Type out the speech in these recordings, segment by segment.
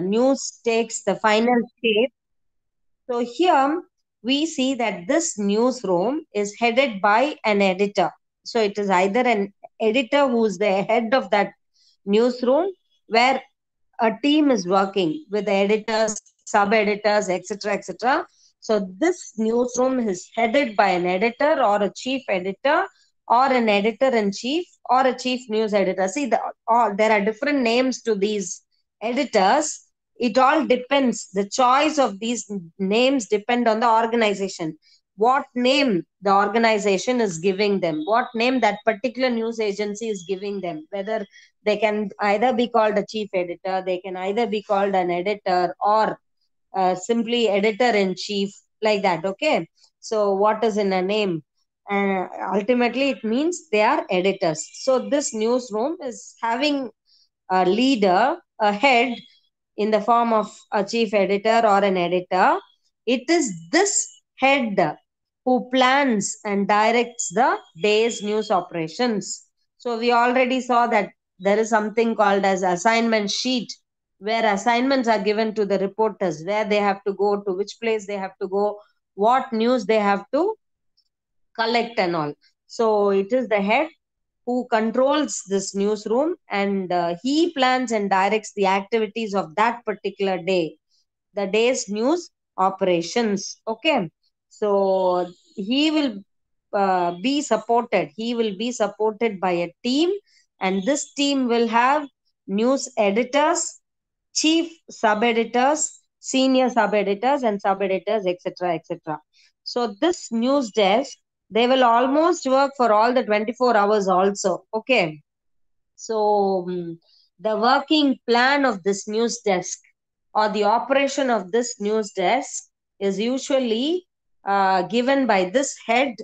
news takes the final shape. So here we see that this newsroom is headed by an editor. So it is either an editor who's the head of that newsroom where a team is working with the editors, sub editors, etc. etc. So this newsroom is headed by an editor or a chief editor or an editor in chief or a chief news editor. See, the, all, there are different names to these editors. It all depends. The choice of these names depend on the organization. What name the organization is giving them, what name that particular news agency is giving them, whether they can either be called a chief editor, they can either be called an editor or uh, simply editor in chief, like that. Okay. So, what is in a name? uh, ultimately it means they are editors so this newsroom is having a leader a head in the form of a chief editor or an editor it is this head who plans and directs the day's news operations so we already saw that there is something called as assignment sheet where assignments are given to the reporters where they have to go to which place they have to go what news they have to collect and all. So it is the head who controls this newsroom and uh, he plans and directs the activities of that particular day, the day's news operations. Okay. So he will uh, be supported. He will be supported by a team, and this team will have news editors, chief sub editors, senior sub editors, and sub editors, etc. etc. So this news desk they will almost work for all the 24 hours also okay? So um, the working plan of this news desk or the operation of this news desk is usually uh, given by this head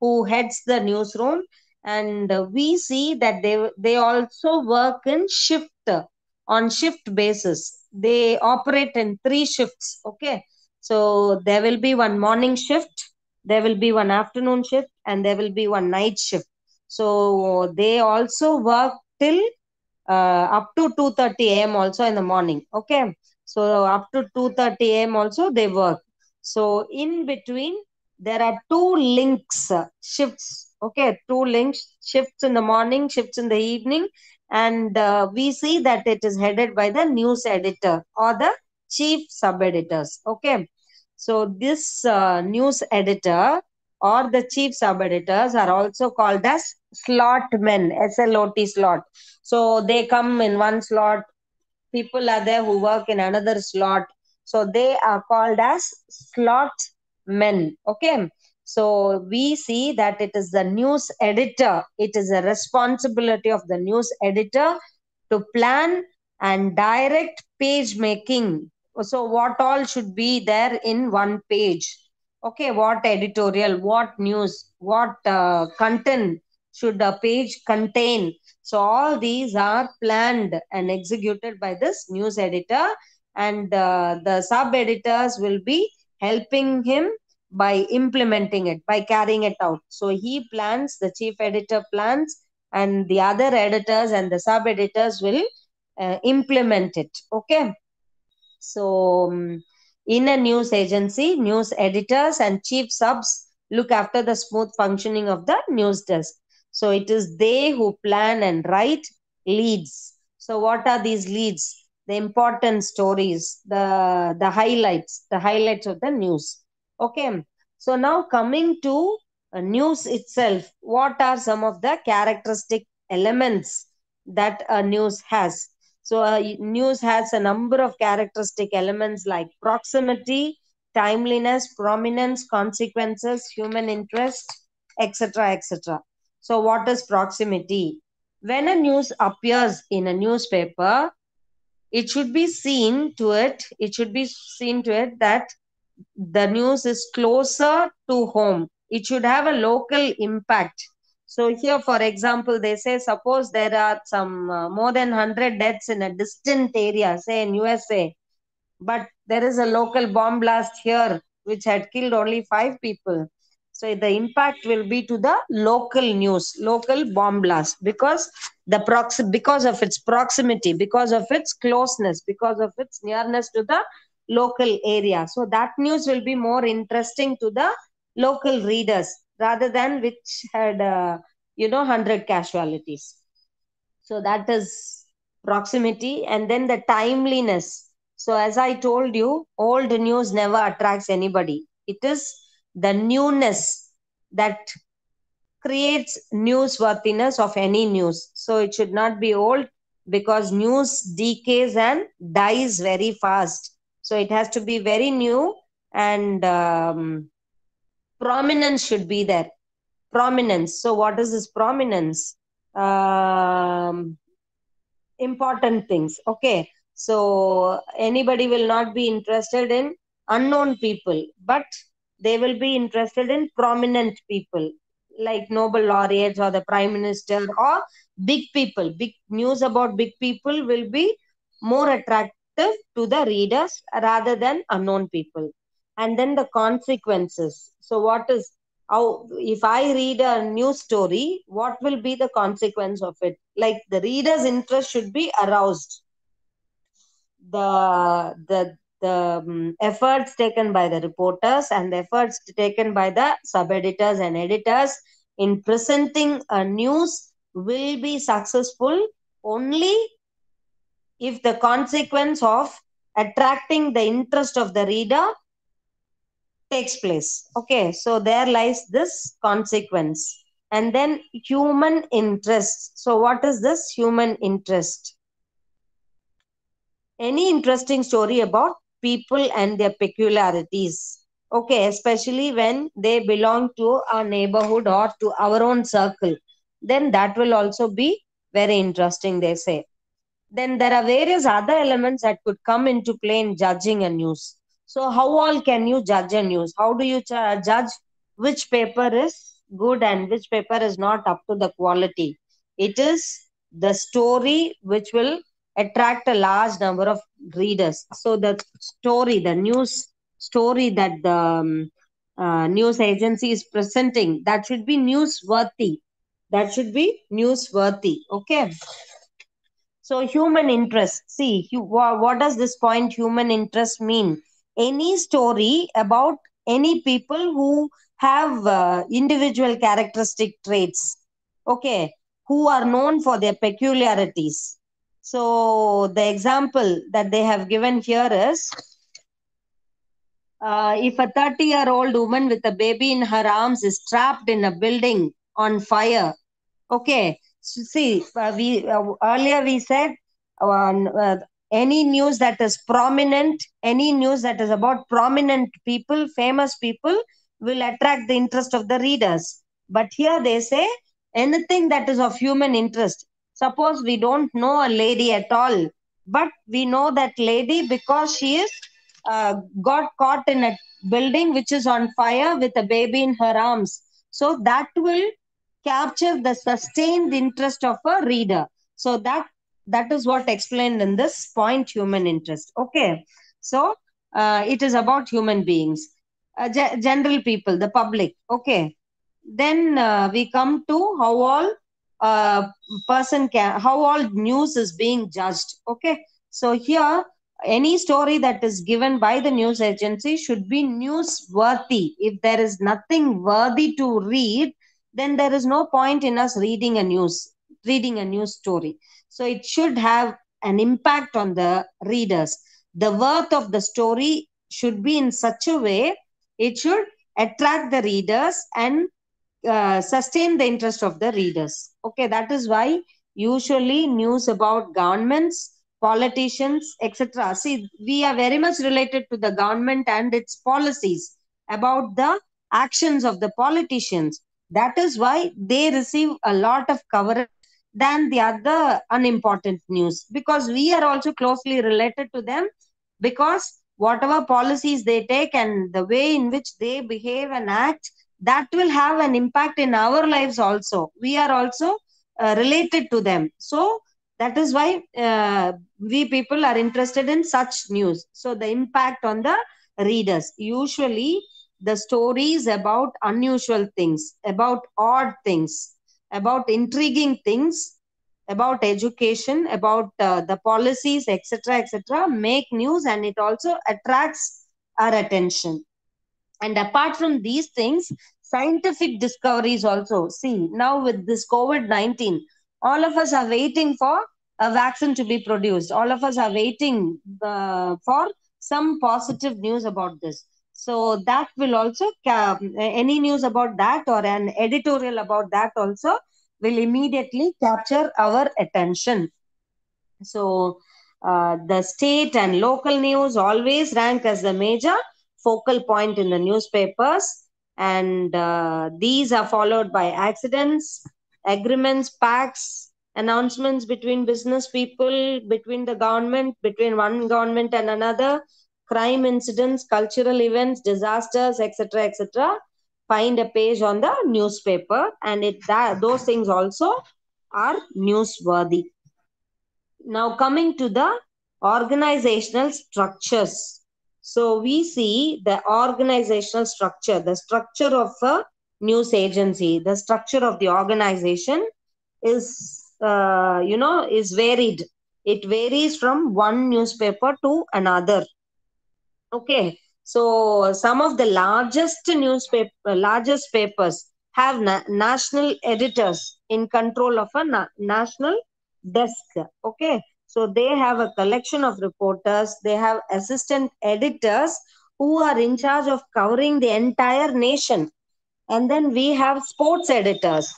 who heads the newsroom and we see that they they also work in shift on shift basis. They operate in three shifts okay? So there will be one morning shift there will be one afternoon shift and there will be one night shift. So they also work till uh, up to 2:30 am also in the morning. Okay? So up to 2:30 am also they work. So in between there are two links uh, shifts. Okay? Two links shifts in the morning shifts in the evening. And uh, we see that it is headed by the news editor or the chief sub editors okay so this uh, news editor or the chief sub editors are also called as slot men, SLOT slot. So they come in one slot. People are there who work in another slot. So they are called as slot men. Okay. So we see that it is the news editor. It is a responsibility of the news editor to plan and direct page making so what all should be there in one page? Okay what editorial what news what uh, content should a page contain? So all these are planned and executed by this news editor and uh, the sub editors will be helping him by implementing it by carrying it out. So he plans the chief editor plans and the other editors and the sub editors will uh, implement it. Okay so, um, in a news agency, news editors and chief subs look after the smooth functioning of the news desk. So, it is they who plan and write leads. So, what are these leads? The important stories, the, the highlights, the highlights of the news. Okay. So, now coming to uh, news itself, what are some of the characteristic elements that a news has? So uh, news has a number of characteristic elements like proximity, timeliness, prominence, consequences, human interest, etc. etc. So what is proximity? When a news appears in a newspaper, it should be seen to it, it should be seen to it that the news is closer to home. It should have a local impact so here, for example, they say suppose there are some uh, more than 100 deaths in a distant area, say in USA, but there is a local bomb blast here which had killed only five people. So the impact will be to the local news, local bomb blast, because the prox because of its proximity, because of its closeness, because of its nearness to the local area. So that news will be more interesting to the local readers rather than which had, uh, you know, 100 casualties. So that is proximity and then the timeliness. So as I told you, old news never attracts anybody. It is the newness that creates newsworthiness of any news. So it should not be old because news decays and dies very fast. So it has to be very new and um, prominence should be there. Prominence. So what is this prominence? Um, important things. Okay. So anybody will not be interested in unknown people, but they will be interested in prominent people like Nobel laureates or the prime minister or big people. Big news about big people will be more attractive to the readers rather than unknown people. And then the consequences. So, what is how if I read a news story, what will be the consequence of it? Like the reader's interest should be aroused. The the the um, efforts taken by the reporters and the efforts taken by the sub editors and editors in presenting a news will be successful only if the consequence of attracting the interest of the reader takes place. Okay, so there lies this consequence. And then human interest. So, what is this human interest? Any interesting story about people and their peculiarities. Okay, especially when they belong to our neighborhood or to our own circle, then that will also be very interesting, they say. Then there are various other elements that could come into play in judging a news. So, how all can you judge a news? How do you judge which paper is good and which paper is not up to the quality? It is the story which will attract a large number of readers. So, the story, the news story that the um, uh, news agency is presenting, that should be newsworthy. That should be newsworthy. Okay. So, human interest. See, you, what does this point human interest mean? Any story about any people who have uh, individual characteristic traits okay who are known for their peculiarities. So the example that they have given here is uh, if a 30 year old woman with a baby in her arms is trapped in a building on fire okay so see uh, we uh, earlier we said uh, any news that is prominent, any news that is about prominent people, famous people, will attract the interest of the readers. But here they say anything that is of human interest. Suppose we don't know a lady at all, but we know that lady because she is uh, got caught in a building which is on fire with a baby in her arms. So that will capture the sustained interest of a reader. So that that is what explained in this point human interest. Okay. So uh, it is about human beings uh, ge- general people the public. Okay. Then uh, we come to how all uh, person can how all news is being judged. Okay. So here any story that is given by the news agency should be newsworthy. If there is nothing worthy to read then there is no point in us reading a news reading a news story so it should have an impact on the readers. The worth of the story should be in such a way it should attract the readers and uh, sustain the interest of the readers. Okay, that is why usually news about governments, politicians, etc. See, we are very much related to the government and its policies about the actions of the politicians. That is why they receive a lot of coverage than the other unimportant news because we are also closely related to them because whatever policies they take and the way in which they behave and act that will have an impact in our lives also. We are also uh, related to them. So that is why uh, we people are interested in such news. So the impact on the readers. Usually the stories about unusual things, about odd things, about intriguing things, about education, about uh, the policies, etc., etc., make news and it also attracts our attention. And apart from these things, scientific discoveries also. See, now with this COVID 19, all of us are waiting for a vaccine to be produced. All of us are waiting uh, for some positive news about this. So that will also, uh, any news about that or an editorial about that also will immediately capture our attention. So uh, the state and local news always rank as the major focal point in the newspapers and uh, these are followed by accidents agreements pacts announcements between business people between the government between one government and another crime incidents cultural events disasters etc etc find a page on the newspaper and it that those things also are newsworthy now coming to the organizational structures so we see the organizational structure, the structure of a news agency, the structure of the organization is, uh, you know, is varied. It varies from one newspaper to another. Okay, so some of the largest newspaper, largest papers have na- national editors in control of a na- national desk. Okay, so they have a collection of reporters, they have assistant editors who are in charge of covering the entire nation. And then we have sports editors.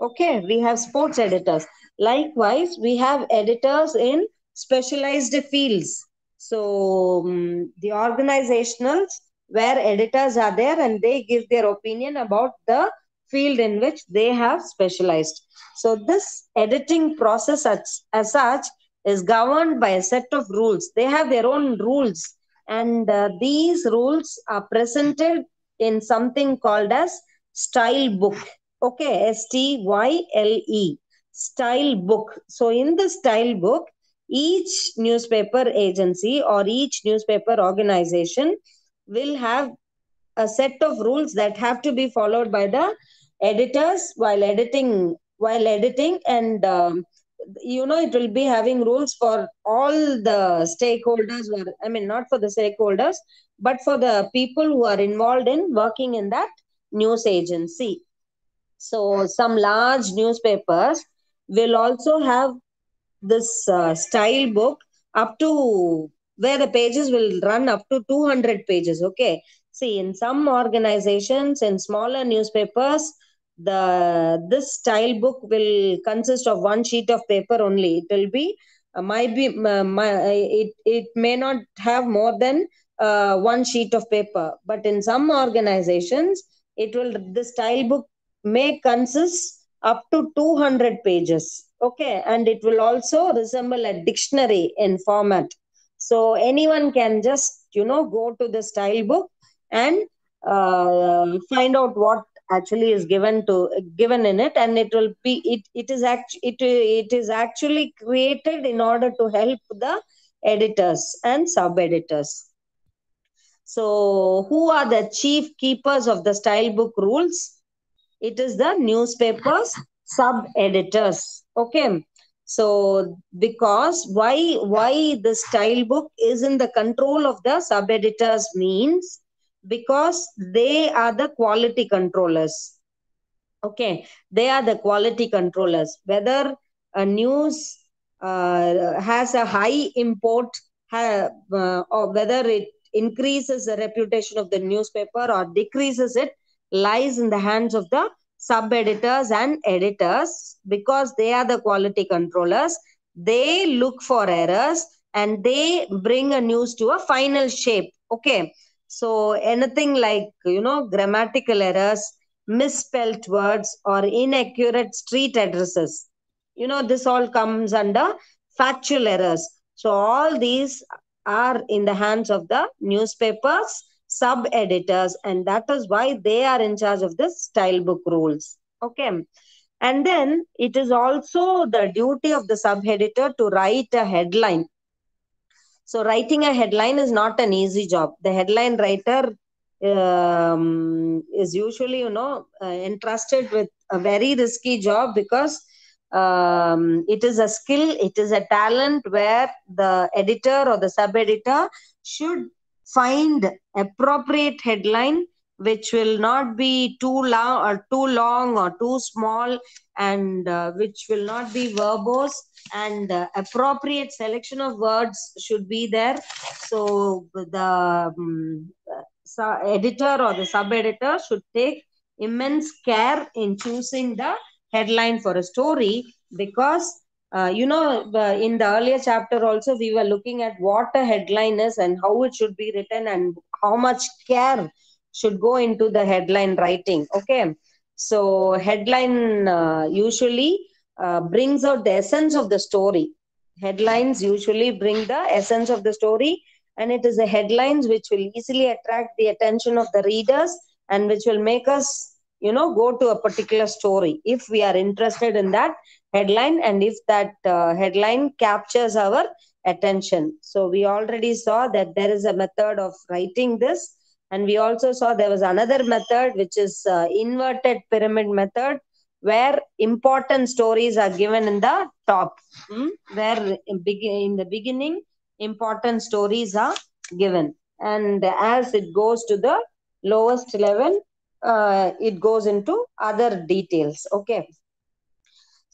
Okay, we have sports editors. Likewise, we have editors in specialized fields. So um, the organizationals where editors are there and they give their opinion about the field in which they have specialized. So this editing process as, as such is governed by a set of rules. They have their own rules, and uh, these rules are presented in something called as style book. Okay, S T Y L E, style book. So, in the style book, each newspaper agency or each newspaper organization will have a set of rules that have to be followed by the editors while editing while editing and um, you know it will be having rules for all the stakeholders were, i mean not for the stakeholders but for the people who are involved in working in that news agency. So some large newspapers will also have this uh, style book up to where the pages will run up to 200 pages okay? See in some organizations in smaller newspapers the this style book will consist of one sheet of paper only. It will be uh, might be uh, my, it it may not have more than uh, one sheet of paper. But in some organizations it will the style book may consist up to 200 pages okay and it will also resemble a dictionary in format. So anyone can just you know go to the style book and uh, find out what actually is given to given in it and it will be it it is act it, it is actually created in order to help the editors and sub editors so who are the chief keepers of the style book rules? It is the newspapers sub editors okay. So because why why the style book is in the control of the sub editors means because they are the quality controllers. Okay. They are the quality controllers. Whether a news uh, has a high import uh, or whether it increases the reputation of the newspaper or decreases it lies in the hands of the sub editors and editors because they are the quality controllers they look for errors and they bring a news to a final shape okay so anything like, you know, grammatical errors, misspelt words or inaccurate street addresses, you know, this all comes under factual errors. So all these are in the hands of the newspapers, sub editors, and that is why they are in charge of the style book rules. Okay. And then it is also the duty of the sub editor to write a headline so writing a headline is not an easy job. The headline writer um, is usually, you know, uh, entrusted with a very risky job because um, it is a skill, it is a talent where the editor or the sub editor should find appropriate headline which will not be too long or too long or too small and uh, which will not be verbose and uh, appropriate selection of words should be there. So the um, editor or the sub editor should take immense care in choosing the headline for a story because uh, you know in the earlier chapter also we were looking at what a headline is and how it should be written and how much care should go into the headline writing okay? So headline uh, usually uh, brings out the essence of the story. Headlines usually bring the essence of the story and it is the headlines which will easily attract the attention of the readers and which will make us you know go to a particular story. If we are interested in that headline and if that uh, headline captures our attention. So we already saw that there is a method of writing this and we also saw there was another method which is uh, inverted pyramid method where important stories are given in the top hmm? where in, in the beginning important stories are given. And as it goes to the lowest level uh, it goes into other details. Okay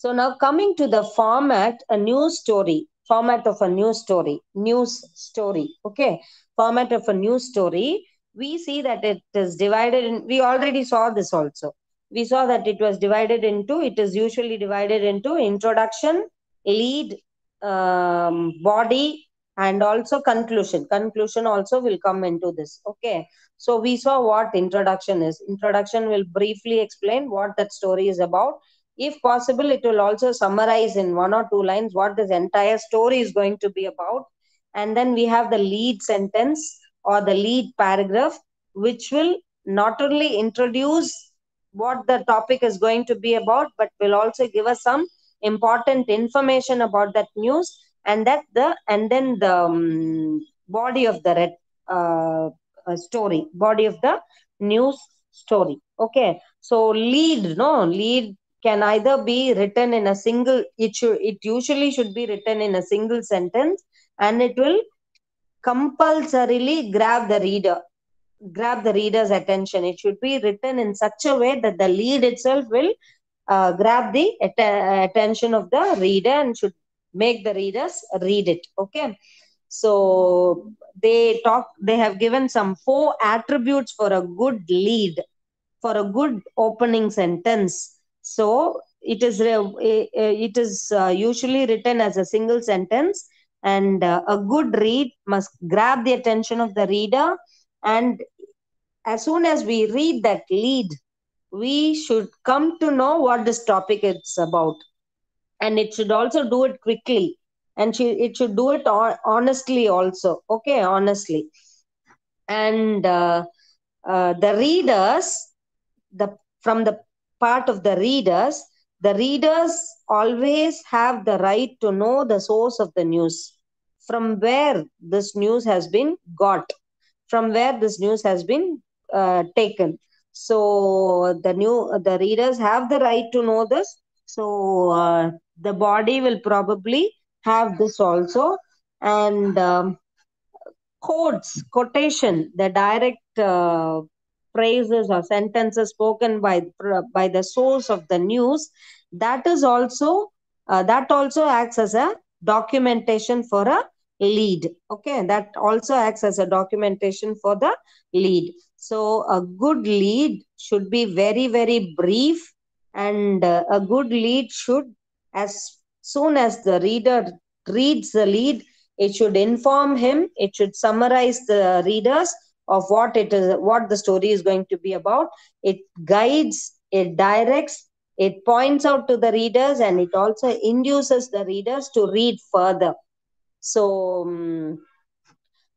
so now coming to the format a news story format of a news story news story okay format of a news story we see that it is divided in, we already saw this also. We saw that it was divided into, it is usually divided into introduction, lead, um, body, and also conclusion. Conclusion also will come into this. Okay. So we saw what introduction is. Introduction will briefly explain what that story is about. If possible, it will also summarize in one or two lines what this entire story is going to be about. And then we have the lead sentence or the lead paragraph, which will not only introduce what the topic is going to be about, but will also give us some important information about that news and that the and then the um, body of the red uh, uh, story, body of the news story. Okay, so lead, no lead can either be written in a single. It should it usually should be written in a single sentence, and it will compulsorily grab the reader grab the reader's attention. It should be written in such a way that the lead itself will uh, grab the att- attention of the reader and should make the readers read it. Okay? So they talk they have given some four attributes for a good lead for a good opening sentence so it is it is uh, usually written as a single sentence and uh, a good read must grab the attention of the reader and as soon as we read that lead we should come to know what this topic is about. And it should also do it quickly and it should do it honestly also okay honestly. And uh, uh, the readers the from the part of the readers the readers always have the right to know the source of the news from where this news has been got, from where this news has been uh, taken. So the new the readers have the right to know this. So uh, the body will probably have this also, and um, quotes, quotation, the direct uh, phrases or sentences spoken by by the source of the news. That is also uh, that also acts as a documentation for a lead okay that also acts as a documentation for the lead so a good lead should be very very brief and uh, a good lead should as soon as the reader reads the lead it should inform him it should summarize the readers of what it is what the story is going to be about it guides it directs it points out to the readers and it also induces the readers to read further so um,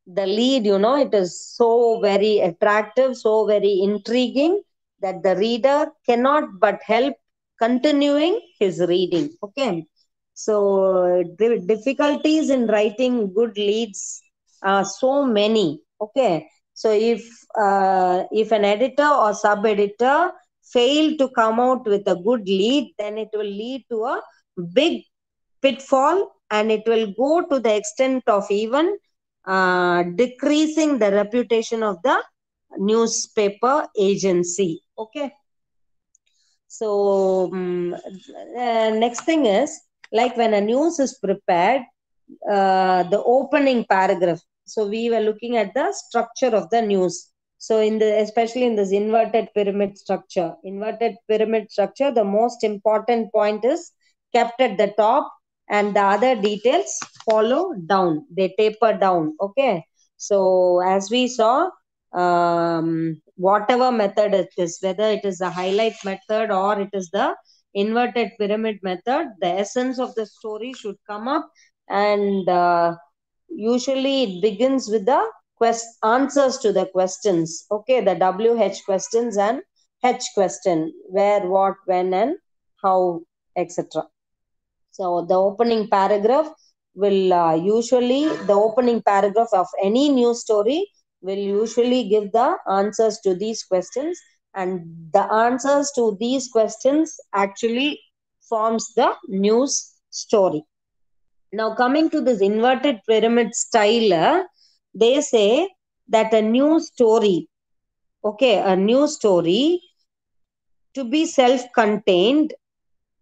the lead, you know, it is so very attractive, so very intriguing that the reader cannot but help continuing his reading. Okay. So the difficulties in writing good leads are so many. Okay. So if uh, if an editor or sub editor fail to come out with a good lead then it will lead to a big pitfall and it will go to the extent of even uh, decreasing the reputation of the newspaper agency. Okay? So um, uh, next thing is like when a news is prepared uh, the opening paragraph so we were looking at the structure of the news. So in the especially in this inverted pyramid structure. Inverted pyramid structure the most important point is kept at the top and the other details follow down. They taper down. Okay? So as we saw um, whatever method it is whether it is the highlight method or it is the inverted pyramid method the essence of the story should come up and uh, usually it begins with the quest answers to the questions. Okay the wh questions and h question where what when and how etc so the opening paragraph will uh, usually the opening paragraph of any news story will usually give the answers to these questions. And the answers to these questions actually forms the news story now coming to this inverted pyramid style they say that a new story okay a new story to be self contained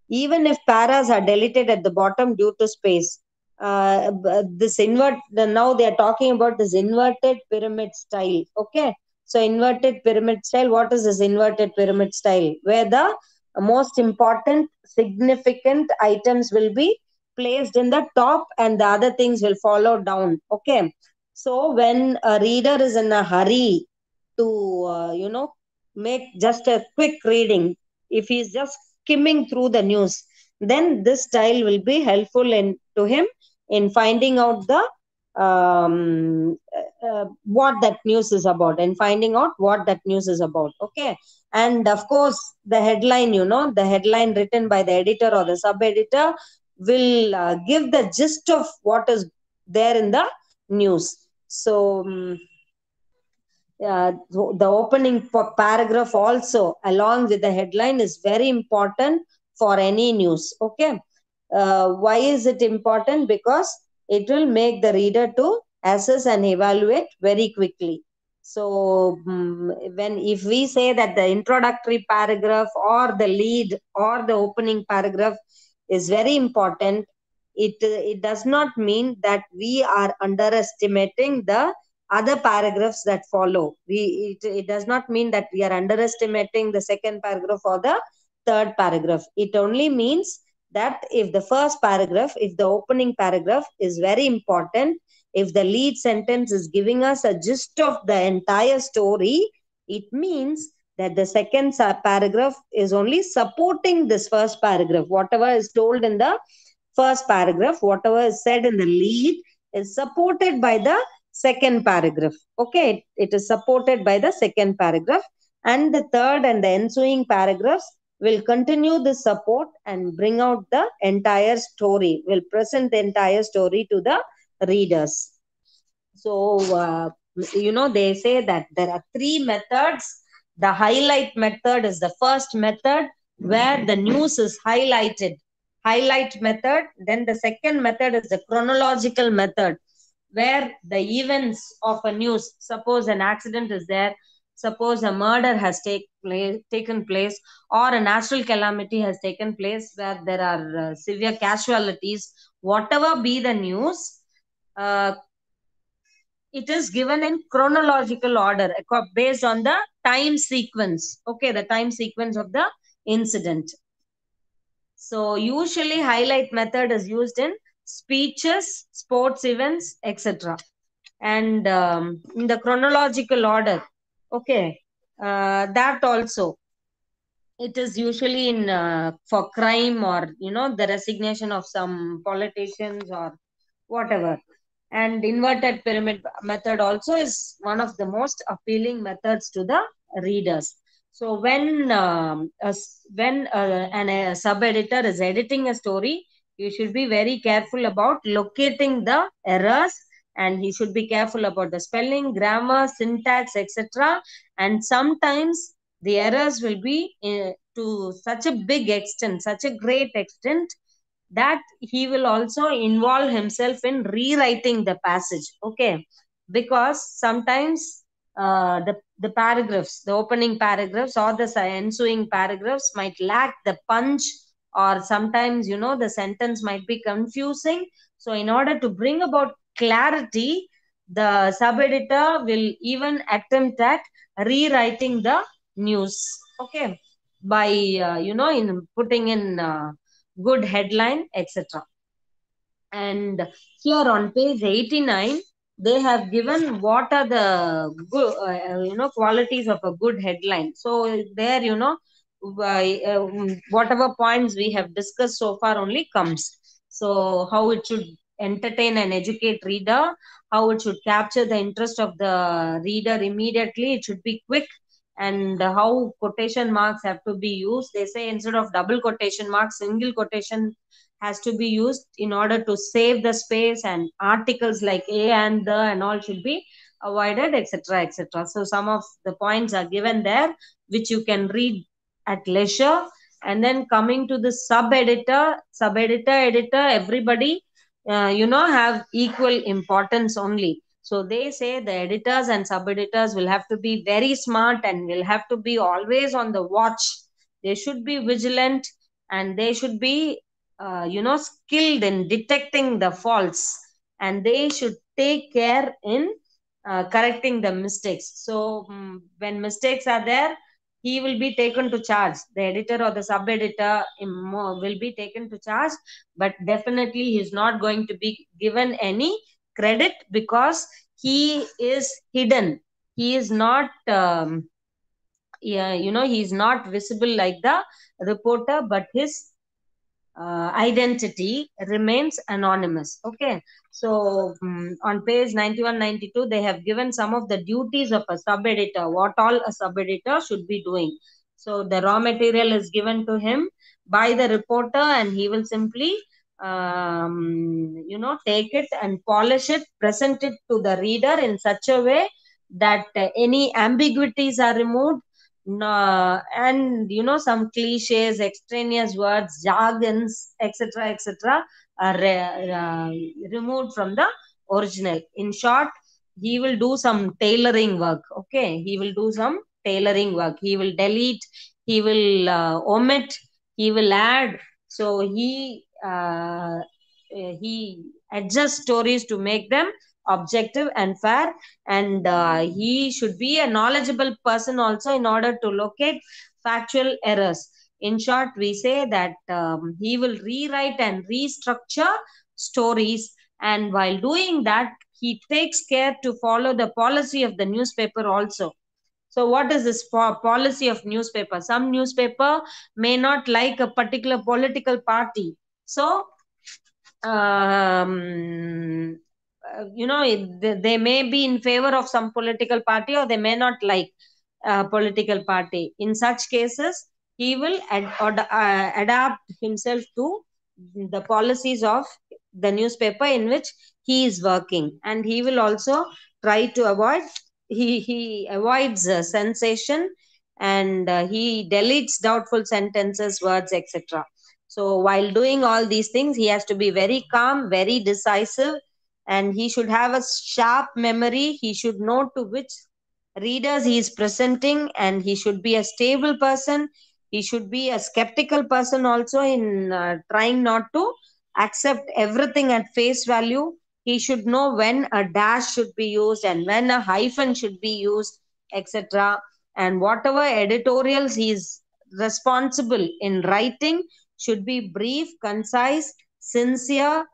even if paras are deleted at the bottom due to space. Uh, this invert now they are talking about this inverted pyramid style okay? So inverted pyramid style what is this inverted pyramid style? Where the most important significant items will be placed in the top and the other things will follow down okay? So when a reader is in a hurry to uh, you know make just a quick reading if he's just skimming through the news then this style will be helpful in to him in finding out the um, uh, what that news is about and finding out what that news is about okay? And of course the headline you know the headline written by the editor or the sub editor will uh, give the gist of what is there in the news. So um, uh, the opening paragraph also along with the headline is very important for any news okay? Uh, why is it important? Because it will make the reader to assess and evaluate very quickly. So um, when if we say that the introductory paragraph or the lead or the opening paragraph is very important. It it does not mean that we are underestimating the other paragraphs that follow. We it, it does not mean that we are underestimating the second paragraph or the third paragraph. It only means that if the first paragraph, if the opening paragraph is very important, if the lead sentence is giving us a gist of the entire story, it means that the second paragraph is only supporting this first paragraph. Whatever is told in the first paragraph, whatever is said in the lead is supported by the second paragraph. Okay, it is supported by the second paragraph. And the third and the ensuing paragraphs will continue the support and bring out the entire story, will present the entire story to the readers. So, uh, you know, they say that there are three methods. The highlight method is the first method where the news is highlighted. Highlight method. Then the second method is the chronological method where the events of a news, suppose an accident is there, suppose a murder has take place, taken place or a natural calamity has taken place where there are uh, severe casualties whatever be the news uh, it is given in chronological order based on the time sequence. Okay the time sequence of the incident. So usually highlight method is used in speeches sports events etc and um, in the chronological order okay uh, that also. It is usually in uh, for crime or you know the resignation of some politicians or whatever and inverted pyramid method also is one of the most appealing methods to the readers. So when um, a, when uh, an, a sub editor is editing a story you should be very careful about locating the errors and he should be careful about the spelling grammar syntax etc and sometimes the errors will be uh, to such a big extent such a great extent that he will also involve himself in rewriting the passage okay? Because sometimes uh, the the paragraphs the opening paragraphs or the ensuing paragraphs might lack the punch or sometimes you know the sentence might be confusing. So in order to bring about clarity the sub editor will even attempt at rewriting the news okay? By uh, you know in putting in uh, good headline etc and here on page 89 they have given what are the good uh, you know qualities of a good headline. So there you know uh, whatever points we have discussed so far only comes. So how it should entertain and educate reader how it should capture the interest of the reader immediately it should be quick and how quotation marks have to be used they say instead of double quotation marks single quotation has to be used in order to save the space and articles like a and the and all should be avoided etc etc so some of the points are given there which you can read at leisure. And then coming to the sub editor sub editor editor everybody uh, you know have equal importance only so they say the editors and sub editors will have to be very smart and will have to be always on the watch. They should be vigilant and they should be uh, you know skilled in detecting the faults. And they should take care in uh, correcting the mistakes. So um, when mistakes are there he will be taken to charge. The editor or the sub editor will be taken to charge. But definitely he is not going to be given any credit because he is hidden. He is not um, yeah, you know he is not visible like the reporter but his uh, identity remains anonymous. Okay. So um, on page 91 92 they have given some of the duties of a sub editor what all a sub editor should be doing. So the raw material is given to him by the reporter and he will simply um, you know take it and polish it present it to the reader in such a way that uh, any ambiguities are removed. No, and you know some cliches extraneous words jargons etc etc are uh, removed from the original. In short he will do some tailoring work okay? He will do some tailoring work. He will delete he will uh, omit he will add. So he uh, he adjusts stories to make them objective and fair. And uh, he should be a knowledgeable person also in order to locate factual errors. In short we say that um, he will rewrite and restructure stories. And while doing that he takes care to follow the policy of the newspaper also. So what is this policy of newspaper? Some newspaper may not like a particular political party so um, you know they may be in favor of some political party or they may not like a political party. In such cases he will ad- ad- uh, adapt himself to the policies of the newspaper in which he is working. And he will also try to avoid he he avoids uh, sensation and uh, he deletes doubtful sentences words etc so while doing all these things he has to be very calm very decisive and he should have a sharp memory. He should know to which readers he is presenting and he should be a stable person. He should be a skeptical person also in uh, trying not to accept everything at face value. He should know when a dash should be used and when a hyphen should be used etc and whatever editorials he is responsible in writing should be brief concise sincere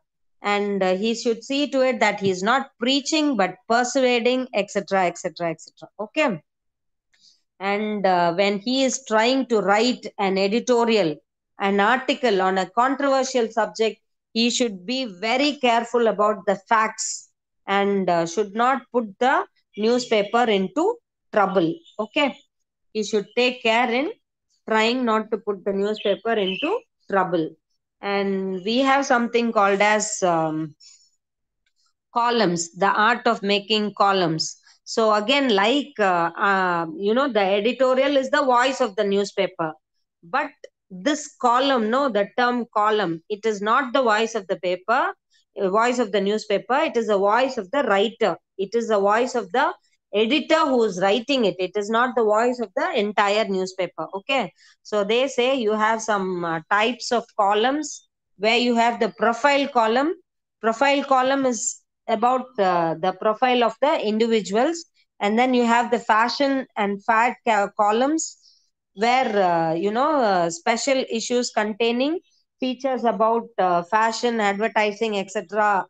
and uh, he should see to it that he is not preaching but persuading etc etc etc okay? And uh, when he is trying to write an editorial an article on a controversial subject he should be very careful about the facts and uh, should not put the newspaper into trouble. Okay? He should take care in trying not to put the newspaper into trouble. And we have something called as um, columns the art of making columns. So again like uh, uh, you know the editorial is the voice of the newspaper. But this column no the term column it is not the voice of the paper uh, voice of the newspaper. It is the voice of the writer. It is the voice of the editor who is writing it. It is not the voice of the entire newspaper okay? So they say you have some uh, types of columns where you have the profile column. Profile column is about uh, the profile of the individuals. And then you have the fashion and fad columns where uh, you know uh, special issues containing features about uh, fashion advertising etc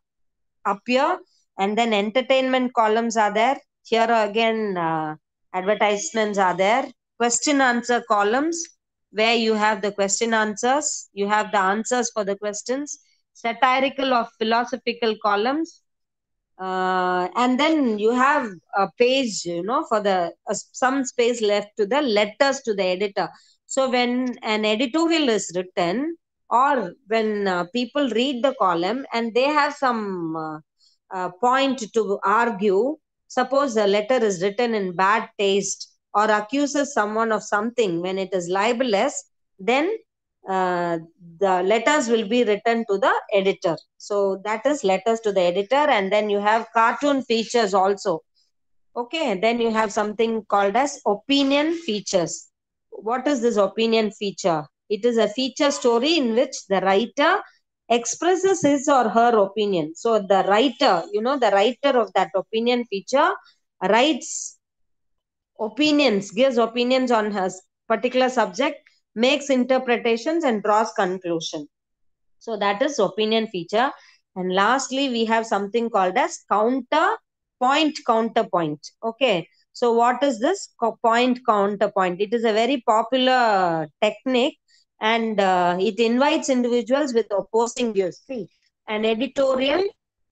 appear. And then entertainment columns are there here again uh, advertisements are there. Question answer columns where you have the question answers. You have the answers for the questions. Satirical or philosophical columns. Uh, and then you have a page you know for the uh, some space left to the letters to the editor. So when an editorial is written or when uh, people read the column and they have some uh, uh, point to argue suppose a letter is written in bad taste or accuses someone of something when it is libelous then uh, the letters will be written to the editor. So that is letters to the editor and then you have cartoon features also. Okay then you have something called as opinion features. What is this opinion feature? It is a feature story in which the writer expresses his or her opinion. So the writer you know the writer of that opinion feature writes opinions gives opinions on his particular subject makes interpretations and draws conclusion. So that is opinion feature. And lastly we have something called as counter point counterpoint. Okay. So what is this? Point counterpoint. It is a very popular technique and uh, it invites individuals with opposing views. See an editorial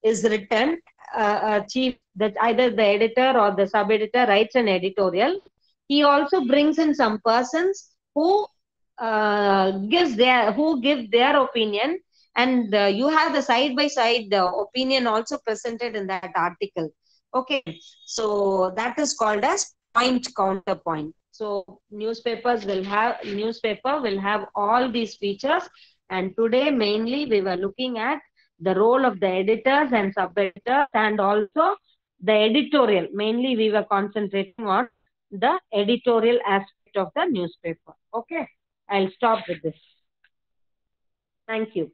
is written uh, chief that either the editor or the sub editor writes an editorial. He also brings in some persons who uh, gives their who give their opinion. And uh, you have the side by side opinion also presented in that article. Okay. So that is called as point counterpoint so newspapers will have newspaper will have all these features and today mainly we were looking at the role of the editors and sub editors and also the editorial mainly we were concentrating on the editorial aspect of the newspaper okay I'll stop with this. Thank you.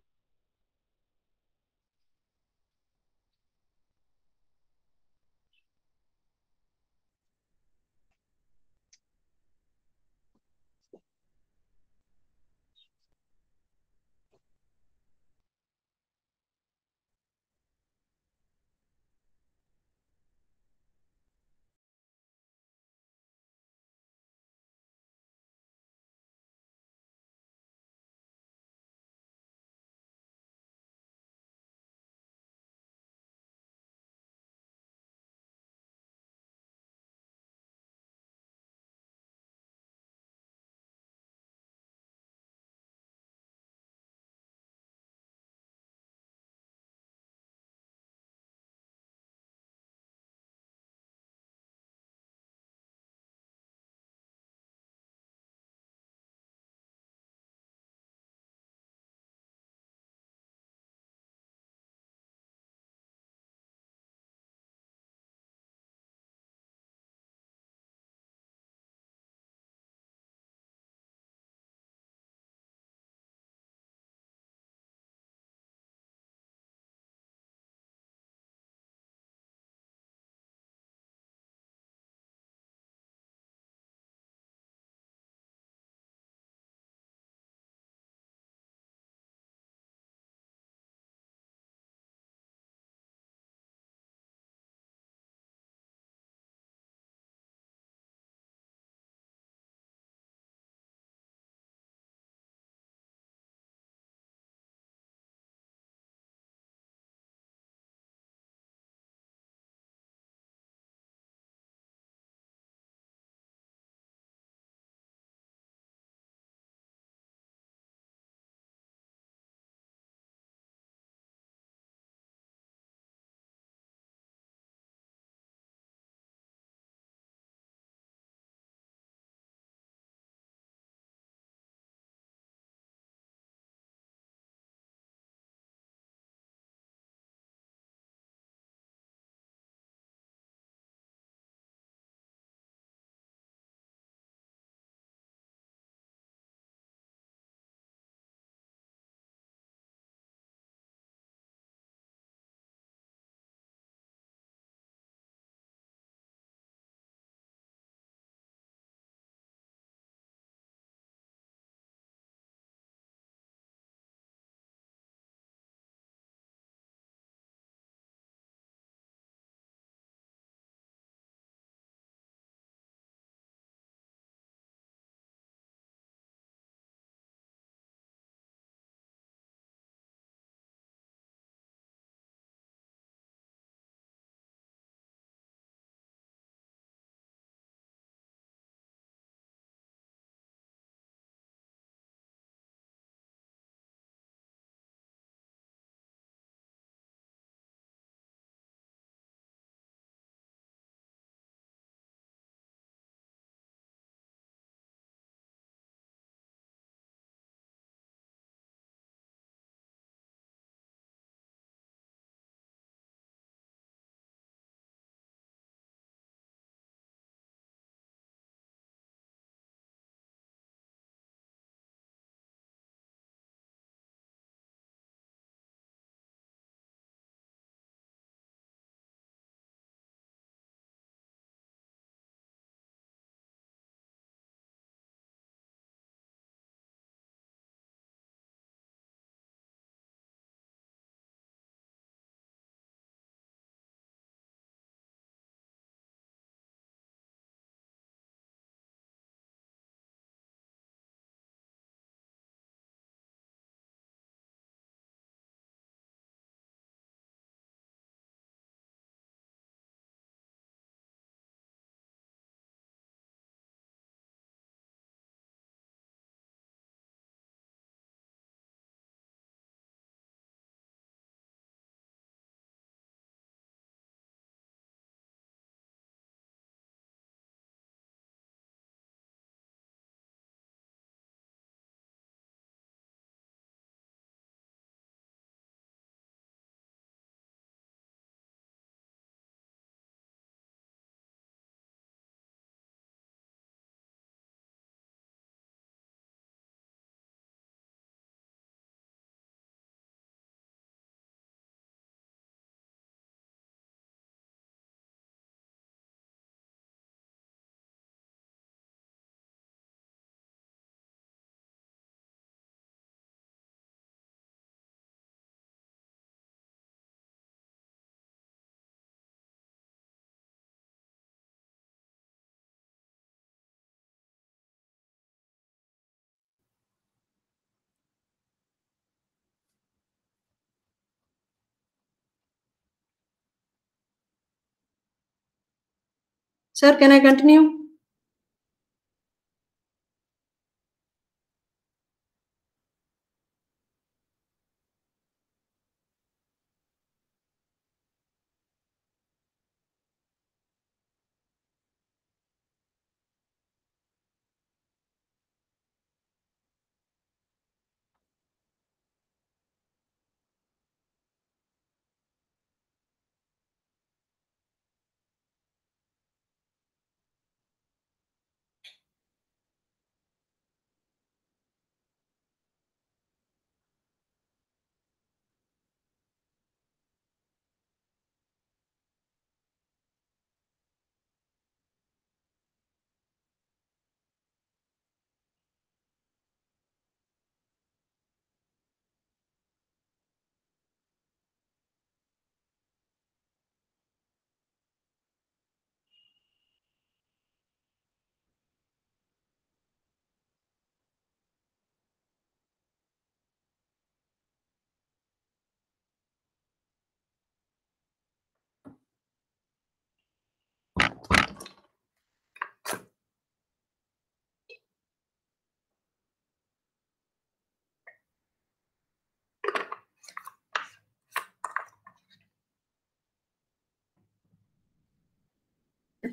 Sir, can I continue?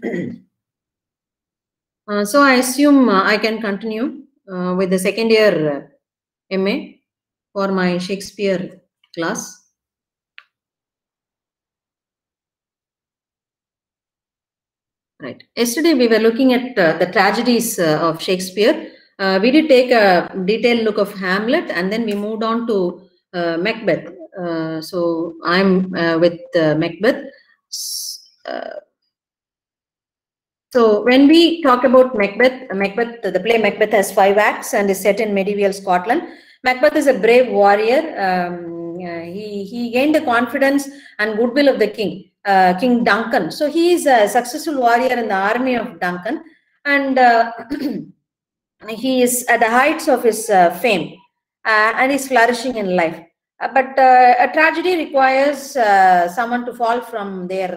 Uh, so I assume uh, I can continue uh, with the second year uh, MA for my Shakespeare class. Right. Yesterday we were looking at uh, the tragedies uh, of Shakespeare. We did take a detailed look of Hamlet and then we moved on to Macbeth. So I'm with Macbeth. S- uh, so when we talk about Macbeth, Macbeth, the play Macbeth has five acts and is set in medieval Scotland. Macbeth is a brave warrior. Um, uh, he he gained the confidence and goodwill of the king, uh, King Duncan. So he is a successful warrior in the army of Duncan, and uh, he is at the heights of his uh, fame, uh, and is flourishing in life. Uh, but a tragedy requires someone to fall from their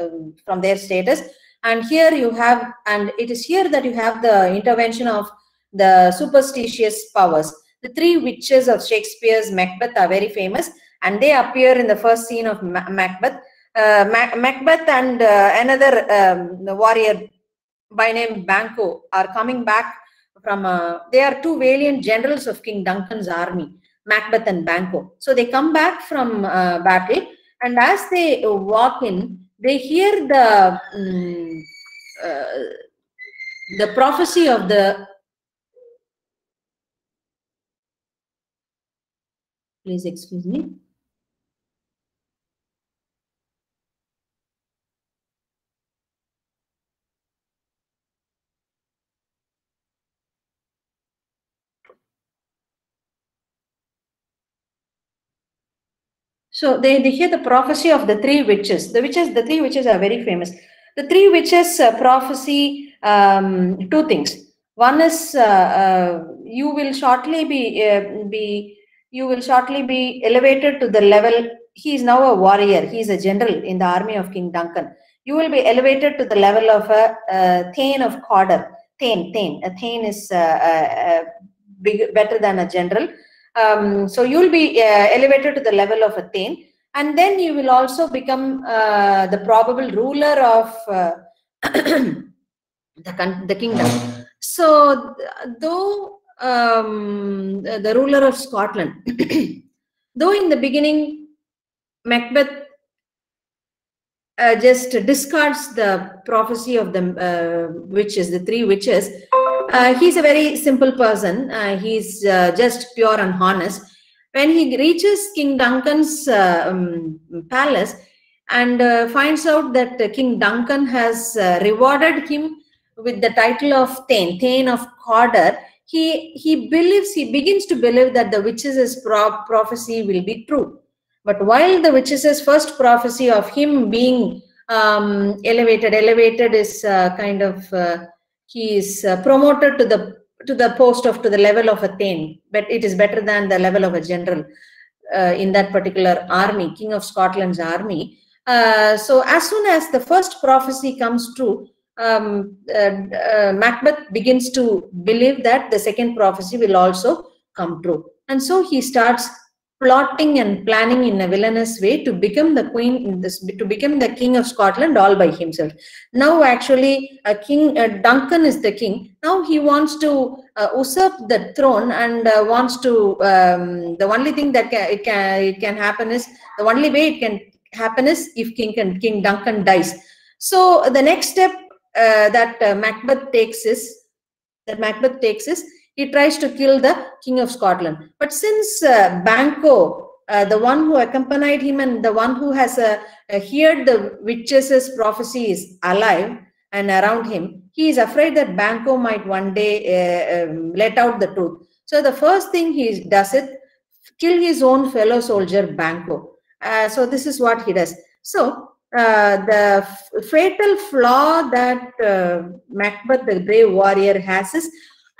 um, from their status and here you have and it is here that you have the intervention of the superstitious powers. The three witches of shakespeare's macbeth are very famous and they appear in the first scene of macbeth. Uh, Ma- macbeth and uh, another um, warrior by name Banquo are coming back from uh, they are two valiant generals of king duncan's army macbeth and Banquo so they come back from uh, battle and as they walk in they hear the mm, uh, the prophecy of the please excuse me So they, they hear the prophecy of the three witches. The witches, the three witches are very famous. The three witches uh, prophecy um, two things. One is uh, uh, you will shortly be uh, be you will shortly be elevated to the level. He is now a warrior. He is a general in the army of King Duncan. You will be elevated to the level of a, uh Thane of Cawdor. Thane, Thane. A Thane is uh, uh, big, better than a general. Um, so you will be uh, elevated to the level of a Thane, and then you will also become uh, the probable ruler of uh, the, the kingdom. So, th- though um, the, the ruler of Scotland, though in the beginning Macbeth uh, just discards the prophecy of the uh, witches, the three witches, uh, he's a very simple person. Uh, he's uh, just pure and honest. When he reaches King Duncan's uh, um, palace and uh, finds out that King Duncan has rewarded him with the title of Thane, Thane of Cawdor, he he believes he begins to believe that the witches' pro- prophecy will be true. But while the witches' first prophecy of him being um, elevated, elevated is kind of he is uh, promoted to the to the post of to the level of a thane, but it is better than the level of a general uh, in that particular army, King of Scotland's army. Uh, so as soon as the first prophecy comes true, um, uh, uh, Macbeth begins to believe that the second prophecy will also come true. And so he starts plotting and planning in a villainous way to become the queen, this, to become the king of Scotland all by himself. Now, actually, a king uh, Duncan is the king. Now he wants to uh, usurp the throne and uh, wants to. Um, the only thing that can, it can it can happen is the only way it can happen is if King and King Duncan dies. So the next step uh, that uh, Macbeth takes is that Macbeth takes is he tries to kill the king of Scotland. But since uh, Banquo, uh, the one who accompanied him and the one who has uh, uh heard the witches' prophecy is alive and around him, he is afraid that Banquo might one day uh, um, let out the truth. So the first thing he does it, kill his own fellow soldier Banquo. Uh, so this is what he does. So uh, the fatal flaw that uh, Macbeth, the brave warrior, has is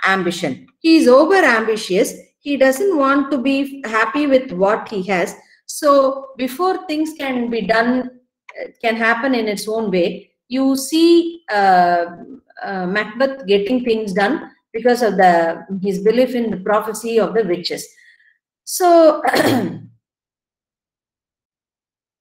ambition. He is over ambitious. He doesn't want to be happy with what he has. So before things can be done, uh, can happen in its own way, you see uh, uh, Macbeth getting things done because of the his belief in the prophecy of the witches. So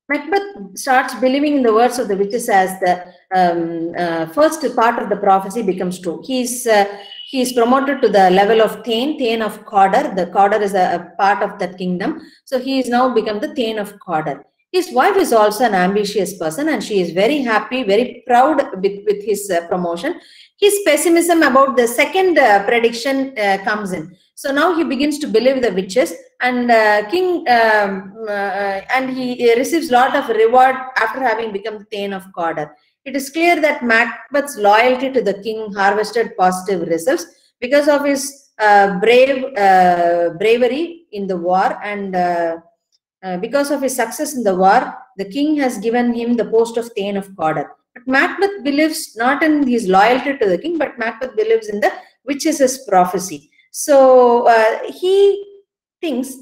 Macbeth starts believing in the words of the witches as the um, uh, first part of the prophecy becomes true. He's uh, he is promoted to the level of Thane, Thane of Cawdor. The Cawdor is a, a, part of that kingdom. So he is now become the Thane of Cawdor. His wife is also an ambitious person and she is very happy, very proud with, with his uh, promotion. His pessimism about the second uh, prediction uh, comes in. So now he begins to believe the witches and uh, king um, uh, and he receives lot of reward after having become the thane of Cawdor. It is clear that Macbeth's loyalty to the king harvested positive results because of his uh, brave uh, bravery in the war and uh, uh, because of his success in the war, the king has given him the post of thane of Cawdor. But Macbeth believes not in his loyalty to the king, but Macbeth believes in the witches' prophecy. So he thinks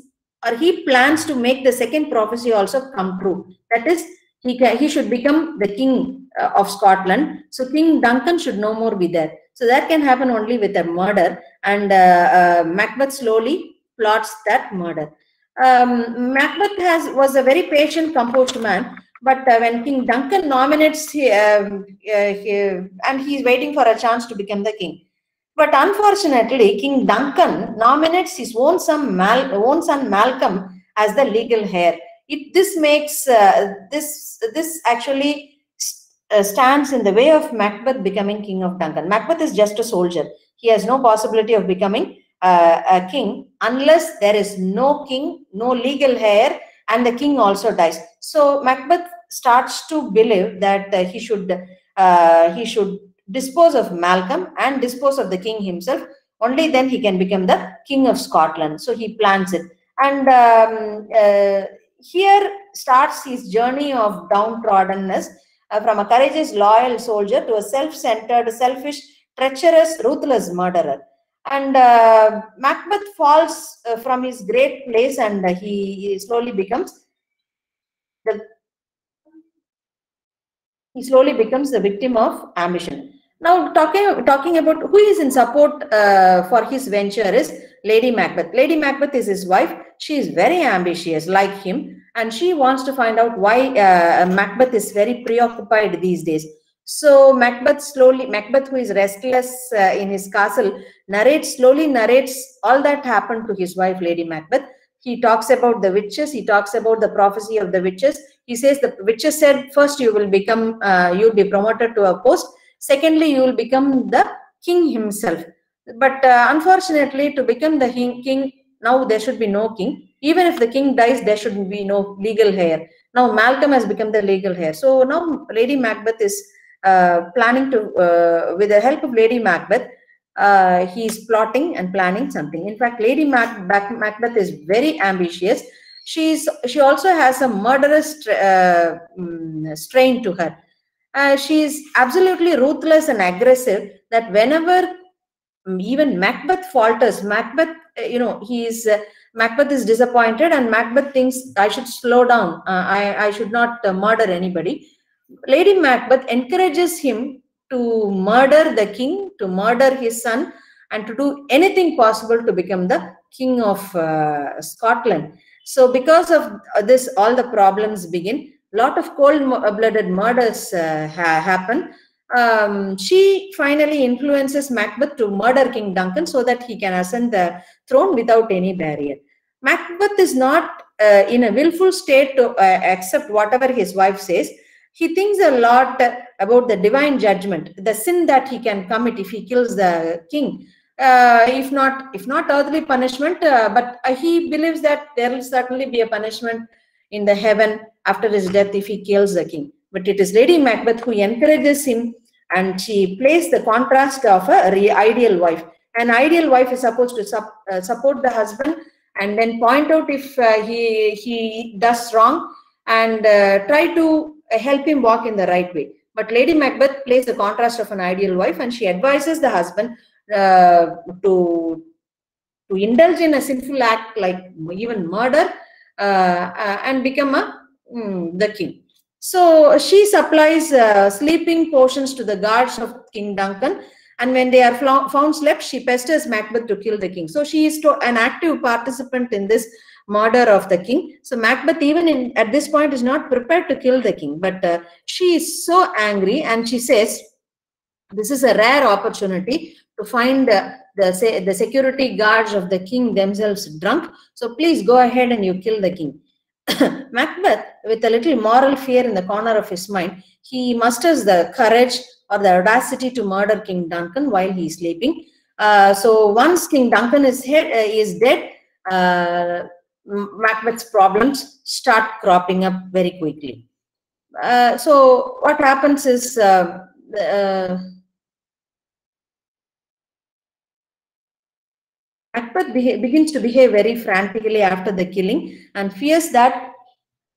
or he plans to make the second prophecy also come true. That is, he, he should become the king uh, of Scotland. So King Duncan should no more be there. So that can happen only with a murder. And uh, uh, Macbeth slowly plots that murder. Um, Macbeth has was a very patient, composed man. But uh, when King Duncan nominates, um, uh, he, and he's waiting for a chance to become the king. But unfortunately, King Duncan nominates his own son, Mal own son Malcolm as the legal heir. It, this makes uh, this this actually uh, stands in the way of Macbeth becoming king of Duncan. Macbeth is just a soldier. He has no possibility of becoming uh, a king unless there is no king, no legal heir, and the king also dies. So Macbeth starts to believe that uh, he should uh, he should dispose of Malcolm and dispose of the king himself. Only then he can become the king of Scotland. So he plans it. And um, uh, here starts his journey of downtroddenness uh, from a courageous, loyal soldier to a self-centered, selfish, treacherous, ruthless murderer. And uh, Macbeth falls uh, from his great place and he, he slowly becomes the he slowly becomes the victim of ambition. Now, talking talking about who is in support uh, for his venture is Lady Macbeth. Lady Macbeth is his wife. She is very ambitious, like him, and she wants to find out why uh, Macbeth is very preoccupied these days. So Macbeth slowly, Macbeth, who is restless uh, in his castle, narrates slowly narrates all that happened to his wife, Lady Macbeth. He talks about the witches. He talks about the prophecy of the witches. He says the witches said first you will become, uh, you'll be promoted to a post Secondly, you will become the king himself. But uh, unfortunately, to become the king, now there should be no king. Even if the king dies, there should be no legal heir. Now Malcolm has become the legal heir. So now Lady Macbeth is uh, planning to, uh, with the help of Lady Macbeth, uh, he is plotting and planning something. In fact, Lady Mac Macbeth is very ambitious. She's she also has a murderous uh, mm, strain to her uh, she is absolutely ruthless and aggressive that whenever even Macbeth falters, Macbeth, uh, you know, he's uh, Macbeth is disappointed, and Macbeth thinks I should slow down. Uh, I, I should not uh, murder anybody. Lady Macbeth encourages him to murder the king, to murder his son, and to do anything possible to become the king of uh, Scotland. So, because of this, all the problems begin. A lot of cold-blooded murders uh, ha happen. Um, she finally influences Macbeth to murder King Duncan so that he can ascend the throne without any barrier. Macbeth is not uh, in a willful state to uh, accept whatever his wife says. He thinks a lot about the divine judgment, the sin that he can commit if he kills the king. Uh, if not, if not earthly punishment, uh, but uh, he believes that there will certainly be a punishment in the heaven after his death if he kills the king. But it is Lady Macbeth who encourages him, and she plays the contrast of a ideal wife. An ideal wife is supposed to uh, support the husband and then point out if uh, he he does wrong and uh, try to help him walk in the right way. But Lady Macbeth plays the contrast of an ideal wife, and she advises the husband uh, to to indulge in a sinful act like even murder uh, uh, and become a mm, the king. So she supplies uh, sleeping potions to the guards of King Duncan and when they are found slept, she pesters Macbeth to kill the king. So she is an active participant in this murder of the king. So Macbeth, even in, at this point, is not prepared to kill the king. But uh, she is so angry and she says, this is a rare opportunity to find uh, the, the security guards of the king themselves drunk. So please go ahead and you kill the king. Macbeth, with a little moral fear in the corner of his mind, he musters the courage or the audacity to murder King Duncan while he is sleeping. Uh, so once King Duncan is, uh, is dead, uh, Macbeth's problems start cropping up very quickly. Uh, so what happens is uh, Macbeth begins to behave very frantically after the killing and fears that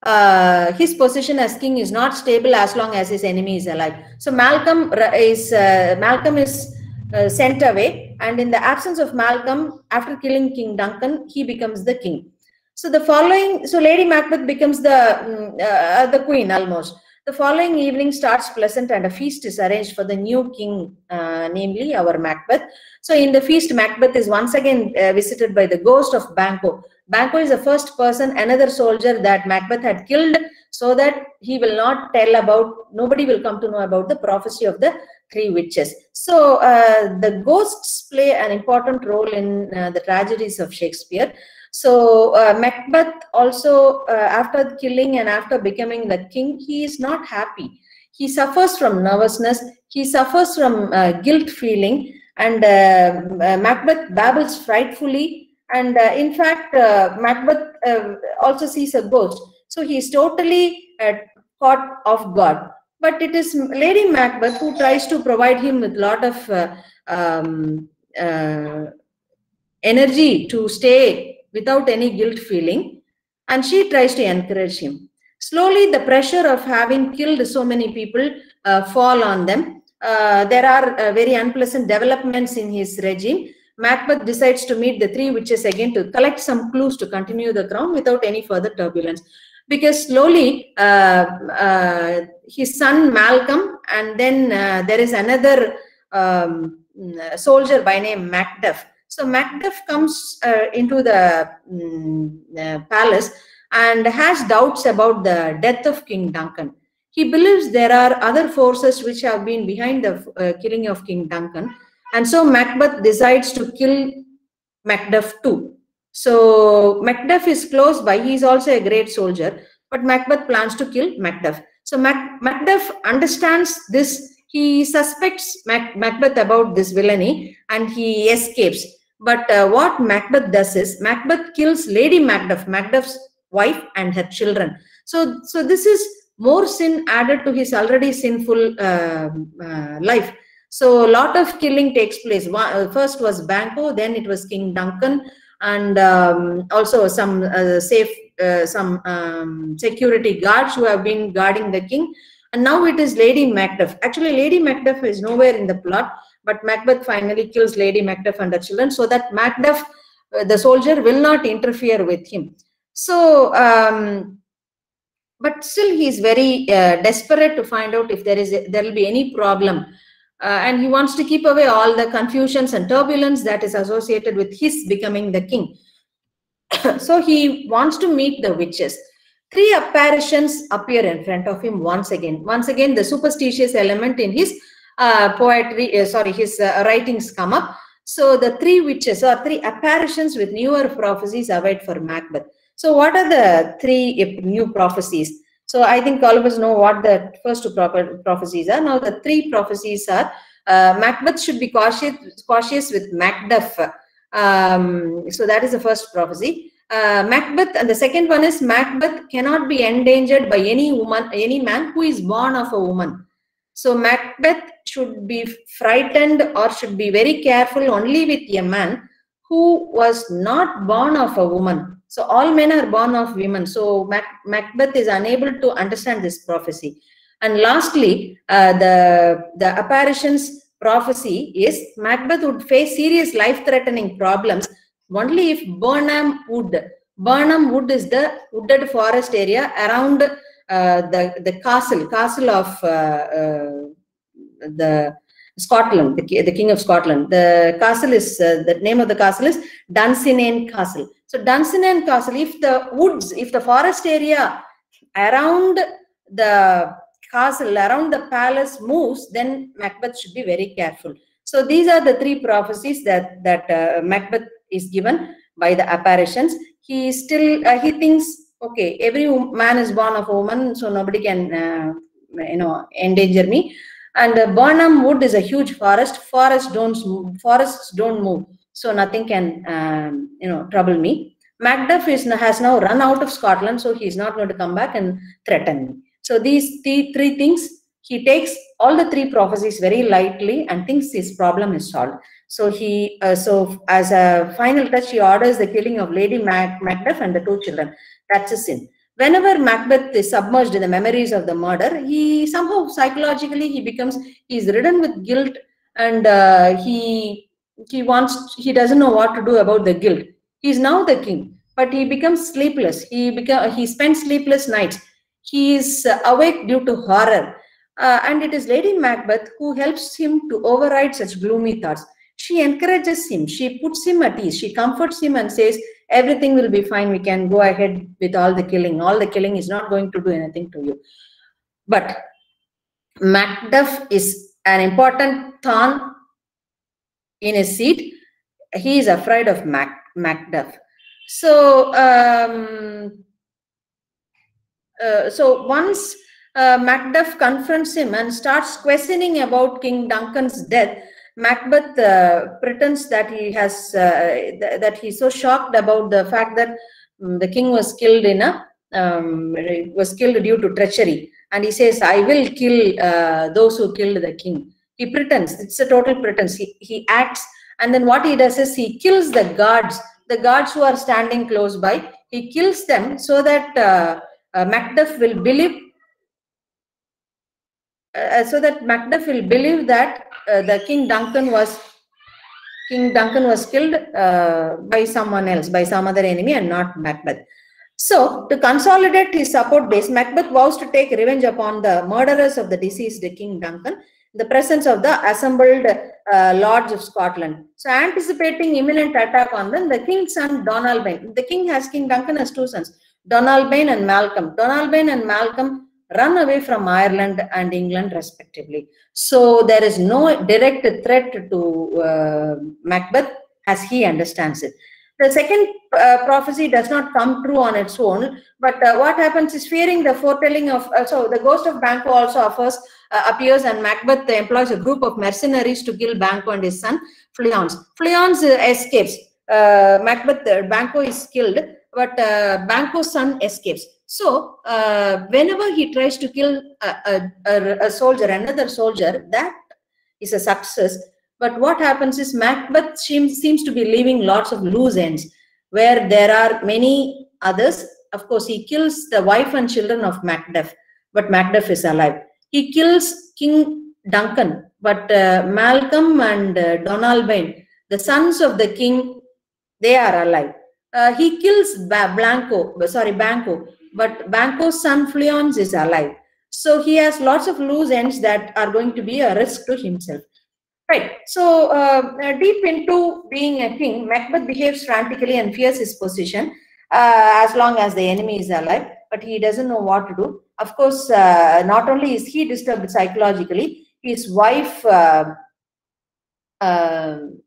uh, his position as king is not stable as long as his enemy is alive. So Malcolm is uh, Malcolm is uh, sent away, and in the absence of Malcolm, after killing King Duncan, he becomes the king. So the following, so Lady Macbeth becomes the mm, uh, the queen almost. The following evening starts pleasant and a feast is arranged for the new king, uh, namely our Macbeth. So in the feast, Macbeth is once again uh, visited by the ghost of Banquo. Banquo is the first person, another soldier that Macbeth had killed so that he will not tell about, nobody will come to know about the prophecy of the three witches. So uh, the ghosts play an important role in uh, the tragedies of Shakespeare. So uh, Macbeth also, uh, after killing and after becoming the king, he is not happy. He suffers from nervousness. He suffers from uh, guilt feeling. And uh, Macbeth babbles frightfully and uh, in fact, uh, Macbeth uh, also sees a ghost. So he is totally caught off guard. But it is Lady Macbeth who tries to provide him with a lot of um, energy to stay without any guilt feeling. And she tries to encourage him. Slowly, the pressure of having killed so many people uh, fall on them. Uh, there are uh, very unpleasant developments in his regime Macbeth decides to meet the three witches again to collect some clues to continue the crown without any further turbulence. Because slowly, uh, uh, his son Malcolm, and then uh, there is another um, soldier by name Macduff. So Macduff comes uh, into the um, palace and has doubts about the death of King Duncan. He believes there are other forces which have been behind the uh, killing of King Duncan and so Macbeth decides to kill Macduff too. So Macduff is close by. He is also a great soldier. But Macbeth plans to kill Macduff. So Mac Macduff understands this. He suspects Mac Macbeth about this villainy and he escapes. But uh, what Macbeth does is Macbeth kills Lady Macduff, Macduff's wife and her children. So, so this is more sin added to his already sinful uh, uh, life. So a lot of killing takes place. Uh, first was Banquo, then it was King Duncan, and um, also some uh, safe, uh, some um, security guards who have been guarding the king. And now it is Lady Macduff. Actually, Lady Macduff is nowhere in the plot, but Macbeth finally kills Lady Macduff and her children so that Macduff uh, the soldier will not interfere with him. So, um, but still he is very uh, desperate to find out if there is there will be any problem. Uh, and he wants to keep away all the confusions and turbulence that is associated with his becoming the king. so he wants to meet the witches. Three apparitions appear in front of him once again. Once again, the superstitious element in his uh, poetry, uh, sorry, his uh, writings come up. So the three witches or three apparitions with newer prophecies await for Macbeth. So what are the three new prophecies? So I think all of us know what the first two prophecies are. Now the three prophecies are uh, Macbeth should be cautious, cautious with Macduff. Um, so that is the first prophecy. Uh, Macbeth and the second one is Macbeth cannot be endangered by any woman, any man who is born of a woman. So Macbeth should be frightened or should be very careful only with a man who was not born of a woman. So all men are born of women. So Mac Macbeth is unable to understand this prophecy. And lastly, uh, the, the apparitions prophecy is Macbeth would face serious life-threatening problems only if Birnam Wood, Birnam Wood is the wooded forest area around uh, the, the castle, castle of uh, uh, the Scotland, the, the king of Scotland. The castle is, the name of the castle is Dunsinane Castle. So Dunsinane Castle, if the woods, if the forest area around the castle, around the palace moves, then Macbeth should be very careful. So these are the three prophecies that, that uh, Macbeth is given by the apparitions. He still, uh, he thinks okay every man is born of woman so nobody can uh, you know endanger me. And uh, Birnam wood is a huge forest. Forests don't move, forests don't move so nothing can um, you know trouble me. Macduff is has now run out of scotland so he's not going to come back and threaten me. So these th three things he takes all the three prophecies very lightly and thinks his problem is solved so he uh, so as a final touch he orders the killing of lady Mac, macduff and the two children that's a sin. Whenever Macbeth is submerged in the memories of the murder, he somehow psychologically he becomes he's ridden with guilt and uh, he he wants he doesn't know what to do about the guilt. He's now the king, but he becomes sleepless. He become he spends sleepless nights. He is awake due to horror. Uh, and it is Lady Macbeth who helps him to override such gloomy thoughts. She encourages him, she puts him at ease, she comforts him and says, everything will be fine. We can go ahead with all the killing. All the killing is not going to do anything to you. But Macduff is an important thorn in his seat. He is afraid of Mac Macduff. So, um, uh, so once uh, Macduff confronts him and starts questioning about King Duncan's death, Macbeth uh, pretends that he has uh, th that he's so shocked about the fact that um, the king was killed in a um, was killed due to treachery, and he says, "I will kill uh, those who killed the king." He pretends; it's a total pretense. He he acts, and then what he does is he kills the guards, the guards who are standing close by. He kills them so that uh, uh, Macduff will believe uh, so that Macduff will believe that uh, the King Duncan was King Duncan was killed uh, by someone else, by some other enemy, and not Macbeth. So, to consolidate his support base, Macbeth vows to take revenge upon the murderers of the deceased King Duncan in the presence of the assembled uh, lords of Scotland. So, anticipating imminent attack on them, the king's son Donalbain, the king has King Duncan has two sons, Donalbain and Malcolm. Donalbain and Malcolm run away from Ireland and England respectively. So there is no direct threat to uh, Macbeth as he understands it. The second uh, prophecy does not come true on its own, but uh, what happens is fearing the foretelling of, uh, so the ghost of Banquo also offers, uh, appears and Macbeth employs a group of mercenaries to kill Banquo and his son Fleance. Fleance uh, escapes. Macbeth, Banquo is killed, but Banquo's son escapes. So uh, whenever he tries to kill a, a, a, soldier, another soldier, that is a success. But what happens is Macbeth seems, seems to be leaving lots of loose ends where there are many others. Of course, he kills the wife and children of Macduff, but Macduff is alive. He kills King Duncan, but uh, Malcolm and uh, Donalbain, the sons of the king, they are alive. Uh, he kills ba- Blanco, sorry, Banquo, but Banquo's son Fleance is alive. So he has lots of loose ends that are going to be a risk to himself. Right. So uh, uh, deep into being a king, Macbeth behaves frantically and fears his position uh, as long as the enemy is alive, but he doesn't know what to do. Of course, uh, not only is he disturbed psychologically, his wife uh, um,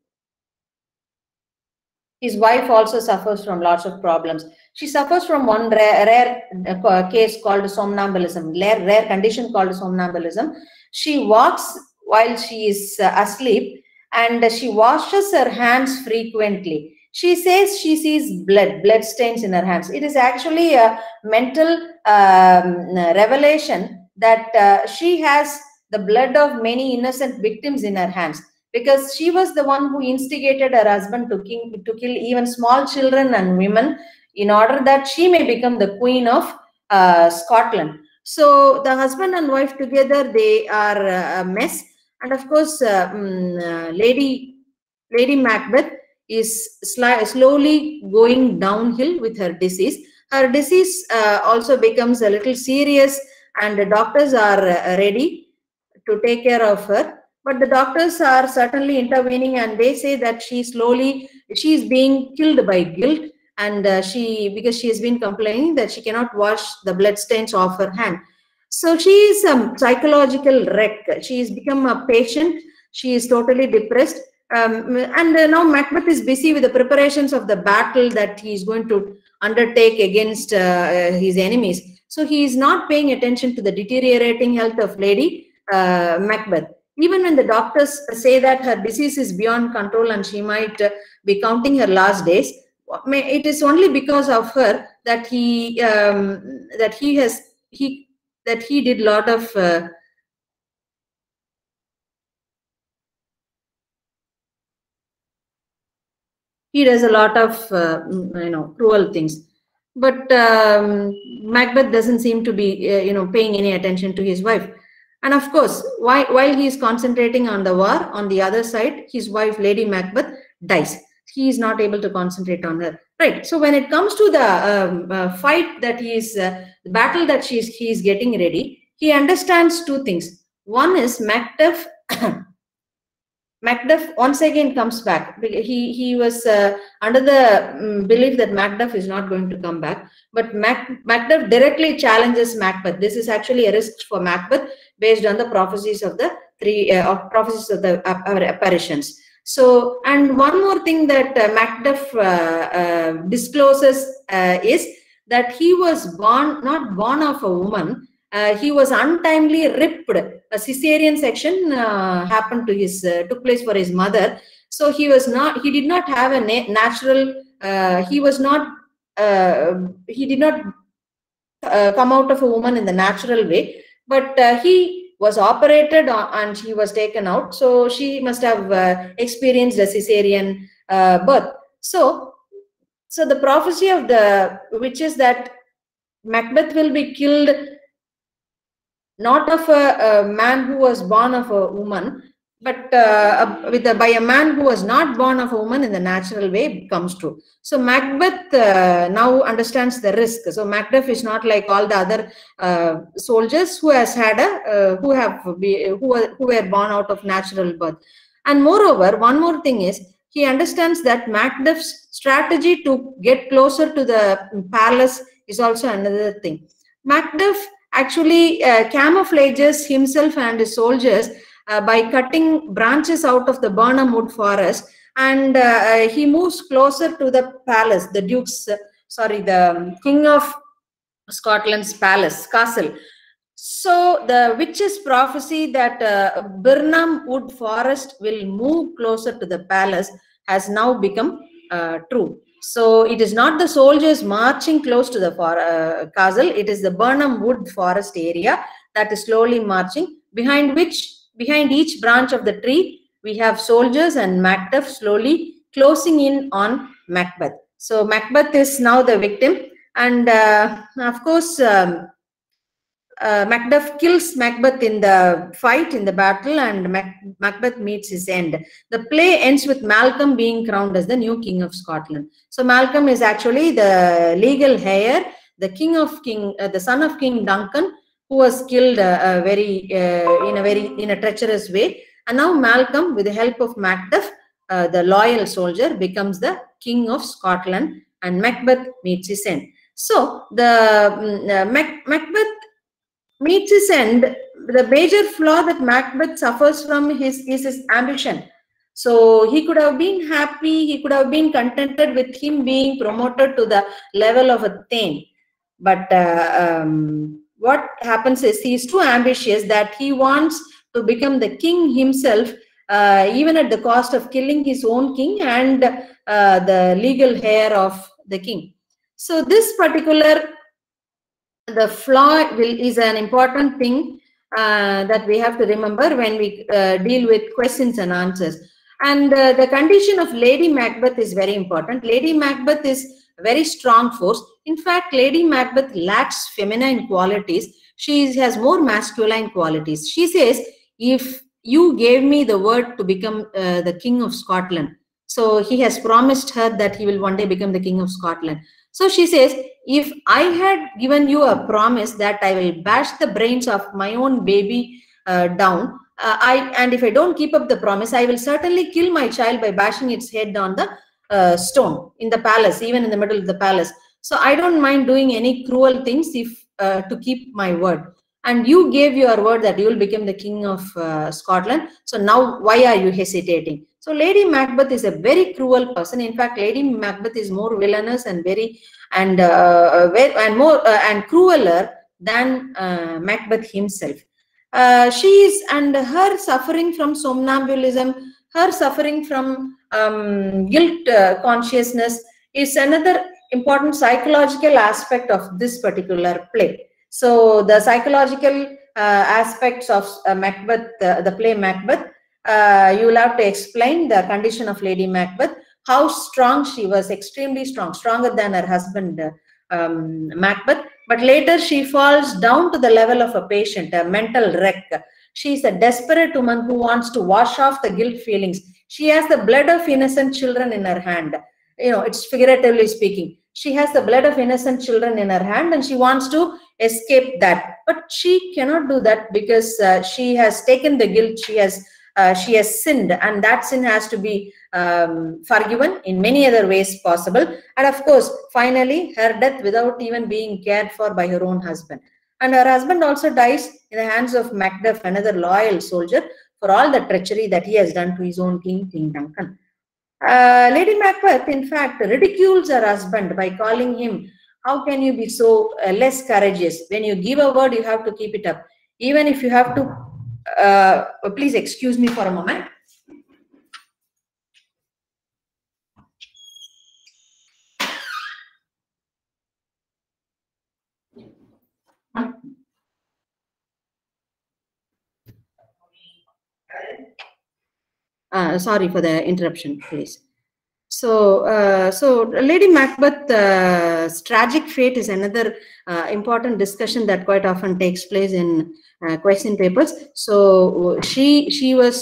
his wife also suffers from lots of problems. She suffers from one rare, rare uh, case called somnambulism, rare, rare condition called somnambulism. She walks while she is uh, asleep and she washes her hands frequently. She says she sees blood, blood stains in her hands. It is actually a mental um, revelation that uh, she has the blood of many innocent victims in her hands because she was the one who instigated her husband to, king, to kill even small children and women in order that she may become the queen of uh, Scotland. So the husband and wife together, they are a mess. And of course, uh, um, Lady Lady Macbeth is slowly going downhill with her disease. Her disease uh, also becomes a little serious, and the doctors are uh, ready to take care of her but the doctors are certainly intervening and they say that she slowly she is being killed by guilt and uh, she because she has been complaining that she cannot wash the blood stains off her hand. So she is a psychological wreck. She has become a patient. She is totally depressed. Um, and uh, now macbeth is busy with the preparations of the battle that he is going to undertake against uh, his enemies. So he is not paying attention to the deteriorating health of lady uh, macbeth even when the doctors say that her disease is beyond control and she might uh, be counting her last days it is only because of her that he um, that he has he that he did a lot of uh, he does a lot of uh, you know cruel things. But um, macbeth doesn't seem to be uh, you know paying any attention to his wife and of course, while, while he is concentrating on the war, on the other side, his wife, Lady Macbeth, dies. He is not able to concentrate on her. Right. So when it comes to the um, uh, fight that he is, uh, the battle that she is, he is getting ready, he understands two things. One is Macduff Macduff once again comes back. He he was uh, under the um, belief that Macduff is not going to come back, but Mac, Macduff directly challenges Macbeth. This is actually a risk for Macbeth based on the prophecies of the three uh, of prophecies of the apparitions. So, and one more thing that uh, Macduff uh, uh, discloses uh, is that he was born not born of a woman. he was untimely ripped a cesarean section uh, happened to his uh, took place for his mother. So he was not he did not have a na natural uh, he was not uh, he did not uh, come out of a woman in the natural way but uh, he was operated on and she was taken out. So she must have experienced a cesarean birth. So so the prophecy of the which is that macbeth will be killed not of a, a, man who was born of a woman, but uh, with a, by a man who was not born of a woman in the natural way comes true. So Macbeth uh, now understands the risk. So Macduff is not like all the other uh, soldiers who has had a uh, who have be, who were, who were born out of natural birth. And moreover, one more thing is he understands that Macduff's strategy to get closer to the palace is also another thing. Macduff actually uh, camouflages himself and his soldiers uh, by cutting branches out of the Birnam wood forest and uh, he moves closer to the palace, the duke's, sorry, the king of Scotland's palace, castle. So the witch's prophecy that uh, Birnam wood forest will move closer to the palace has now become uh, true. So it is not the soldiers marching close to the uh, castle. It is the Birnam Wood forest area that is slowly marching behind which, behind each branch of the tree, we have soldiers and Macduff slowly closing in on Macbeth. So Macbeth is now the victim. And uh, of course, um, uh, Macduff kills Macbeth in the fight, in the battle, and Mac- Macbeth meets his end. The play ends with Malcolm being crowned as the new king of Scotland. So Malcolm is actually the legal heir, the king of King, uh, the son of King Duncan, who was killed uh, uh, very uh, in a very in a treacherous way. And now Malcolm, with the help of Macduff, uh, the loyal soldier, becomes the king of Scotland, and Macbeth meets his end. So the mm, Mac- Macbeth meets his end. The major flaw that Macbeth suffers from his is his ambition. So he could have been happy, he could have been contented with him being promoted to the level of a Thane. But uh, um, what happens is he is too ambitious that he wants to become the king himself, uh, even at the cost of killing his own king and uh, the legal heir of the king. So this particular the flaw will is an important thing uh, that we have to remember when we uh, deal with questions and answers. And uh, the condition of Lady Macbeth is very important. Lady Macbeth is a very strong force. In fact, Lady Macbeth lacks feminine qualities. She has more masculine qualities. She says, if you gave me the word to become uh, the king of Scotland, so he has promised her that he will one day become the king of Scotland. So she says, if I had given you a promise that I will bash the brains of my own baby uh, down, uh, I and if I don't keep up the promise, I will certainly kill my child by bashing its head on the uh, stone in the palace, even in the middle of the palace. So I don't mind doing any cruel things if uh, to keep my word. And you gave your word that you will become the king of uh, Scotland. So now why are you hesitating? So Lady Macbeth is a very cruel person. In fact, Lady Macbeth is more villainous and very and uh, ve- and more uh, and crueler than uh, Macbeth himself. Uh, she is and her suffering from somnambulism, her suffering from um, guilt uh, consciousness is another important psychological aspect of this particular play. So the psychological uh, aspects of uh, Macbeth, uh, the play Macbeth, uh, you will have to explain the condition of Lady Macbeth, how strong she was, extremely strong, stronger than her husband um, Macbeth. But later she falls down to the level of a patient, a mental wreck. She is a desperate woman who wants to wash off the guilt feelings. She has the blood of innocent children in her hand. You know, it's figuratively speaking. She has the blood of innocent children in her hand and she wants to escape that. But she cannot do that because uh, she has taken the guilt, she has uh, she has sinned, and that sin has to be um, forgiven in many other ways possible. And of course, finally, her death without even being cared for by her own husband. And her husband also dies in the hands of Macduff, another loyal soldier, for all the treachery that he has done to his own king, King Duncan. Uh, Lady Macbeth, in fact, ridicules her husband by calling him, How can you be so uh, less courageous? When you give a word, you have to keep it up. Even if you have to, uh, please excuse me for a moment. Uh, sorry for the interruption, please. So, uh, so Lady Macbeth's tragic fate is another uh, important discussion that quite often takes place in uh, question papers. So she she was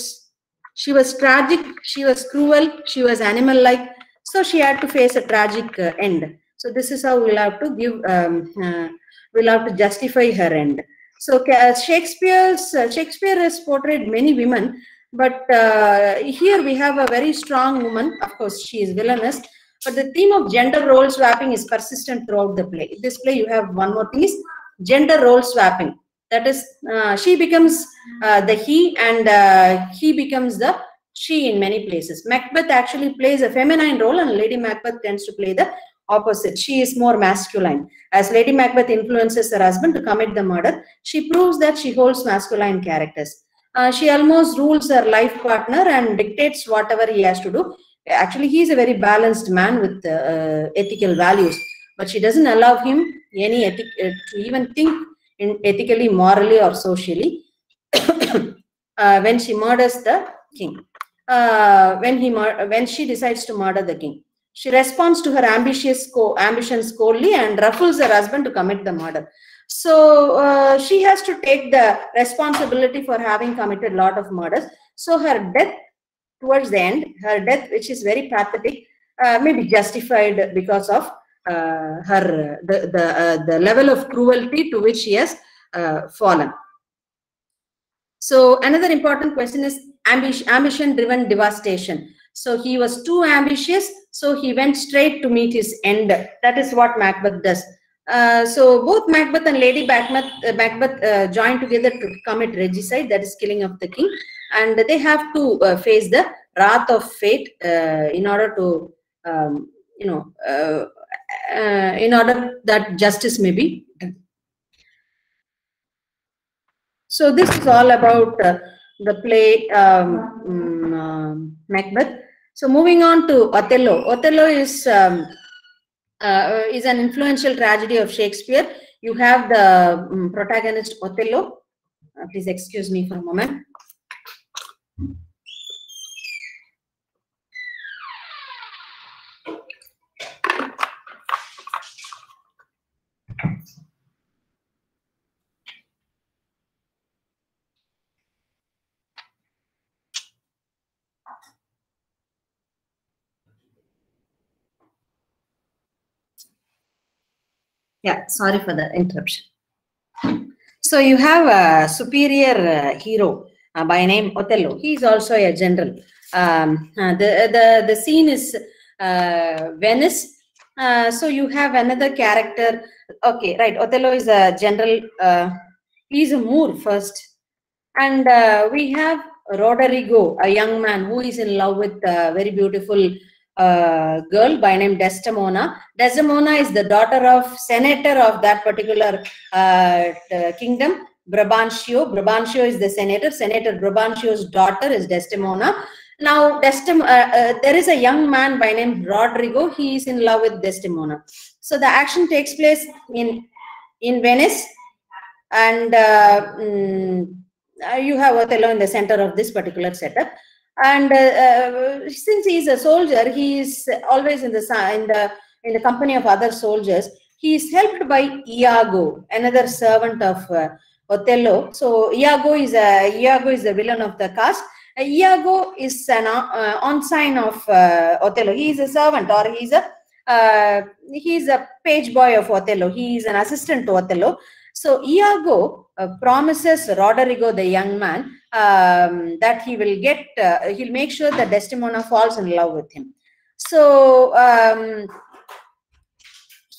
she was tragic, she was cruel, she was animal-like. So she had to face a tragic uh, end. So this is how we'll have to give um, uh, we'll have to justify her end. So Shakespeare's uh, Shakespeare has portrayed many women, but uh, here we have a very strong woman. Of course, she is villainous, but the theme of gender role swapping is persistent throughout the play. This play, you have one more is gender role swapping. That is, uh, she becomes uh, the he and uh, he becomes the she in many places. Macbeth actually plays a feminine role, and Lady Macbeth tends to play the opposite. She is more masculine. As Lady Macbeth influences her husband to commit the murder, she proves that she holds masculine characters. Uh, she almost rules her life partner and dictates whatever he has to do. Actually, he is a very balanced man with uh, ethical values, but she doesn't allow him any ethic uh, to even think in ethically, morally, or socially. uh, when she murders the king, uh, when he when she decides to murder the king, she responds to her ambitious co- ambitions coldly and ruffles her husband to commit the murder. So uh, she has to take the responsibility for having committed a lot of murders. So her death towards the end, her death, which is very pathetic, uh, may be justified because of uh, her the the, uh, the level of cruelty to which she has uh, fallen. So another important question is ambition, ambition driven devastation. So he was too ambitious, so he went straight to meet his end. That is what Macbeth does. Uh, so both Macbeth and Lady Macbeth, uh, Macbeth uh, join together to commit regicide, that is killing of the king, and they have to uh, face the wrath of fate uh, in order to, um, you know, in order that justice may be done. So this is all about the play um, um, Macbeth. So moving on to Othello. Othello is um, uh, is an influential tragedy of Shakespeare. You have the um, protagonist Othello. Uh, please excuse me for a moment. Yeah, sorry for the interruption. So you have a superior uh, hero uh, by name Othello. He is also a general. Um, uh, the, the, the scene is Venice. So you have another character. Okay, right. Othello is a general. He is a Moor first. And we have Roderigo, a young man who is in love with a very beautiful uh, girl by name Desdemona. Desdemona is the daughter of senator of that particular uh, kingdom, Brabantio. Brabantio is the senator. Senator Brabantio's daughter is Desdemona. Now, Desdem uh, uh, there is a young man by name Rodrigo. He is in love with Desdemona. So the action takes place in in Venice, and uh, mm, you have Othello in the center of this particular setup and uh, uh, since he is a soldier he is always in the in the in the company of other soldiers. He is helped by iago another servant of uh, othello. So iago is a iago is the villain of the cast. Uh, iago is an uh, ensign of uh, othello. He is a servant or he is a he is a page boy of othello. He is an assistant to othello so iago promises roderigo the young man um, that he will get, uh, he'll make sure that Desdemona falls in love with him. So um,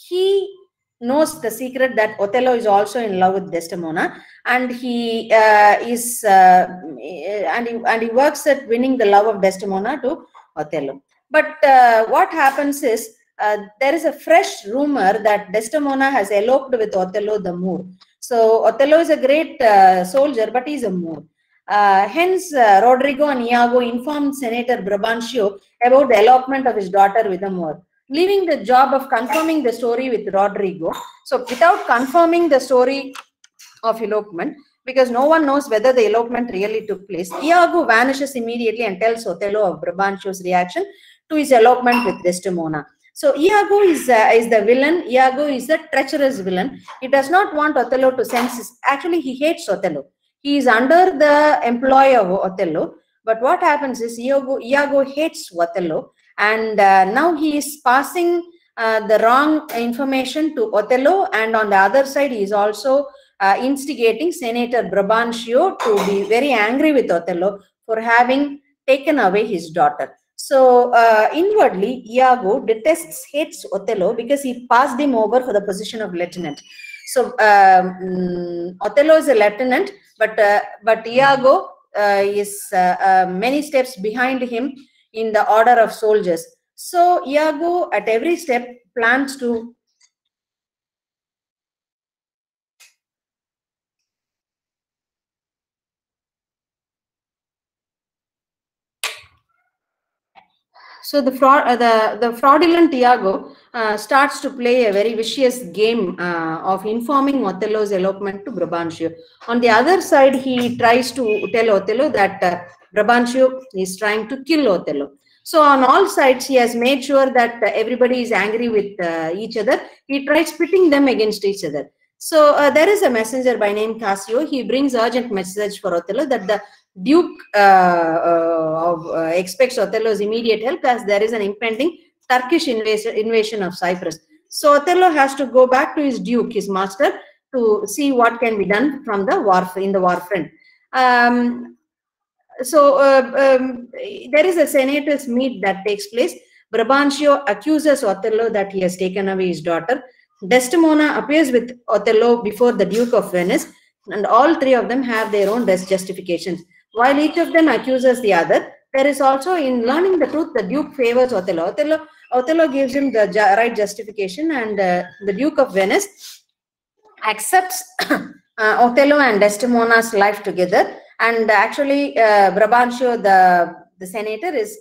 he knows the secret that Othello is also in love with Desdemona, and he uh, is uh, and he and he works at winning the love of Desdemona to Othello. But uh, what happens is uh, there is a fresh rumor that Desdemona has eloped with Othello the Moor. So Othello is a great uh, soldier, but he's a Moor. Uh, hence, uh, Roderigo and Iago informed Senator Brabantio about the elopement of his daughter with a Moor, leaving the job of confirming the story with Rodrigo. So, without confirming the story of elopement, because no one knows whether the elopement really took place, Iago vanishes immediately and tells Othello of Brabantio's reaction to his elopement with Desdemona. So Iago is uh, is the villain. Iago is the treacherous villain. He does not want Othello to sense his. Actually, he hates Othello he is under the employ of Othello. But what happens is Iago, Iago hates Othello and uh, now he is passing uh, the wrong information to Othello and on the other side he is also uh, instigating Senator Brabantio to be very angry with Othello for having taken away his daughter. So uh, inwardly, Iago detests, hates Othello because he passed him over for the position of lieutenant. So um, mm, Othello is a lieutenant but uh, but Iago uh, is uh, many steps behind him in the order of soldiers. So Iago at every step plans to So the fraud, uh, the the fraudulent Iago uh, starts to play a very vicious game uh, of informing Othello's elopement to Brabantio. On the other side, he tries to tell Othello that uh, Brabantio is trying to kill Othello. So on all sides, he has made sure that everybody is angry with uh, each other. He tries pitting them against each other. So uh, there is a messenger by name Cassio. He brings urgent message for Othello that the Duke uh, uh, of, uh, expects Othello's immediate help as there is an impending Turkish invasion, invasion of Cyprus. So Othello has to go back to his Duke, his master, to see what can be done from the war in the war front. Um, so uh, um, there is a senators meet that takes place. Brabantio accuses Othello that he has taken away his daughter. Desdemona appears with Othello before the Duke of Venice, and all three of them have their own best justifications. While each of them accuses the other, there is also in learning the truth, the Duke favors Othello. Othello, Othello gives him the ju right justification, and uh, the Duke of Venice accepts uh, Othello and Desdemona's life together. And actually, uh, Brabantio, the, the senator, is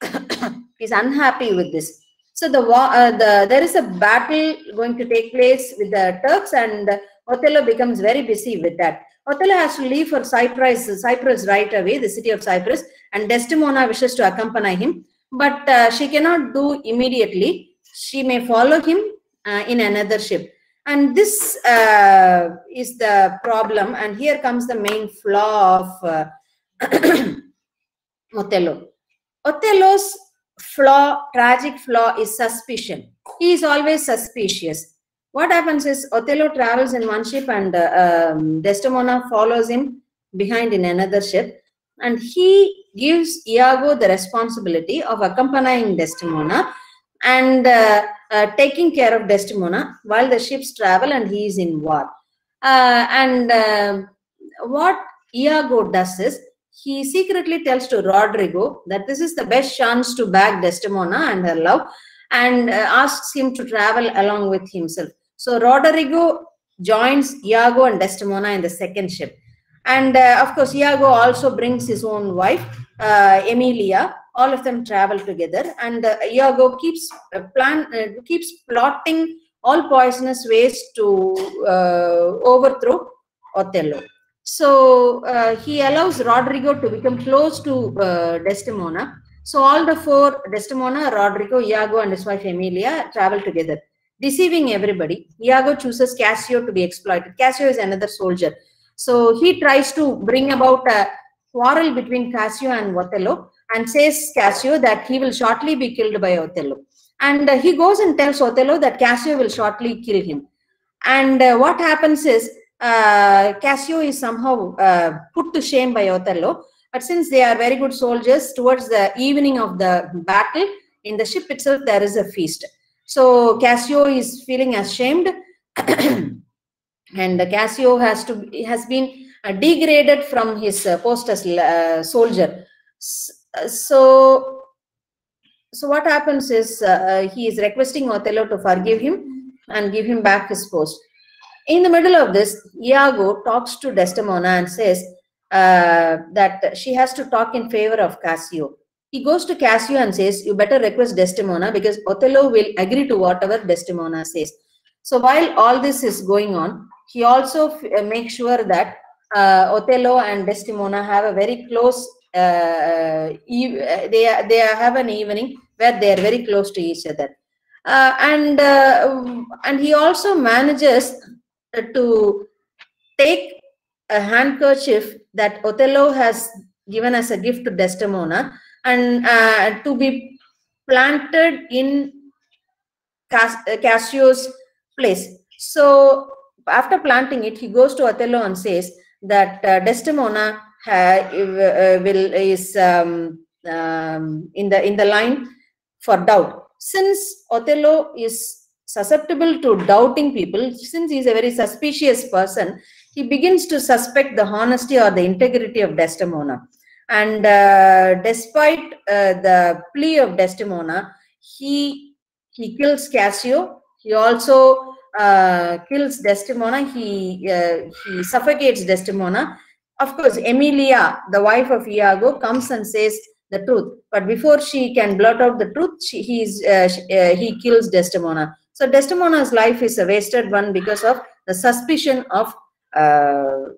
is unhappy with this. So the, uh, the there is a battle going to take place with the Turks, and Othello becomes very busy with that. Othello has to leave for Cyprus, Cyprus right away, the city of Cyprus, and Desdemona wishes to accompany him, but uh, she cannot do immediately. She may follow him uh, in another ship. And this uh, is the problem. And here comes the main flaw of uh, Othello. Othello's flaw, tragic flaw is suspicion. He is always suspicious. What happens is Othello travels in one ship and uh, um, Desdemona follows him behind in another ship. And he gives Iago the responsibility of accompanying Desdemona and uh, uh, taking care of Desdemona while the ships travel and he is in war. Uh, and um, what Iago does is he secretly tells to Roderigo that this is the best chance to bag Desdemona and her love and uh, asks him to travel along with himself. So Roderigo joins Iago and Desdemona in the second ship. And uh, of course, Iago also brings his own wife, uh, Emilia. All of them travel together, and uh, Iago keeps plan keeps plotting all poisonous ways to overthrow Othello. So uh, he allows Roderigo to become close to uh, Desdemona. So all the four, Desdemona, Roderigo, Iago, and his wife Emilia, travel together, deceiving everybody. Iago chooses Cassio to be exploited. Cassio is another soldier. So he tries to bring about a quarrel between Cassio and Othello and says Cassio that he will shortly be killed by Othello. And uh, he goes and tells Othello that Cassio will shortly kill him. And uh, what happens is uh, Cassio is somehow uh, put to shame by Othello. But since they are very good soldiers, towards the evening of the battle, in the ship itself, there is a feast. So Cassio is feeling ashamed. and Cassio has to has been uh, degraded from his uh, post as uh, soldier. So, so what happens is he is requesting Othello to forgive him and give him back his post. In the middle of this, Iago talks to Desdemona and says uh, that she has to talk in favor of Cassio. He goes to Cassio and says, you better request Desdemona because Othello will agree to whatever Desdemona says. So while all this is going on, he also uh, makes sure that uh, Othello and Desdemona have a very close, uh, e they, they have an evening where they are very close to each other. Uh, and, uh, and he also manages to take a handkerchief that Othello has given as a gift to Desdemona and uh, to be planted in Cass Cassio's place. So after planting it, he goes to Othello and says that uh, Desdemona uh, will is um, um, in the in the line for doubt. Since Othello is susceptible to doubting people, since he's a very suspicious person, he begins to suspect the honesty or the integrity of Desdemona. And uh, despite uh, the plea of Desdemona, he he kills Cassio. He also uh, kills Desdemona. He he suffocates Desdemona. Of course, Emilia, the wife of Iago, comes and says the truth. But before she can blurt out the truth, she, he's, uh, uh, he kills Desdemona. So Desdemona's life is a wasted one because of the suspicion of uh,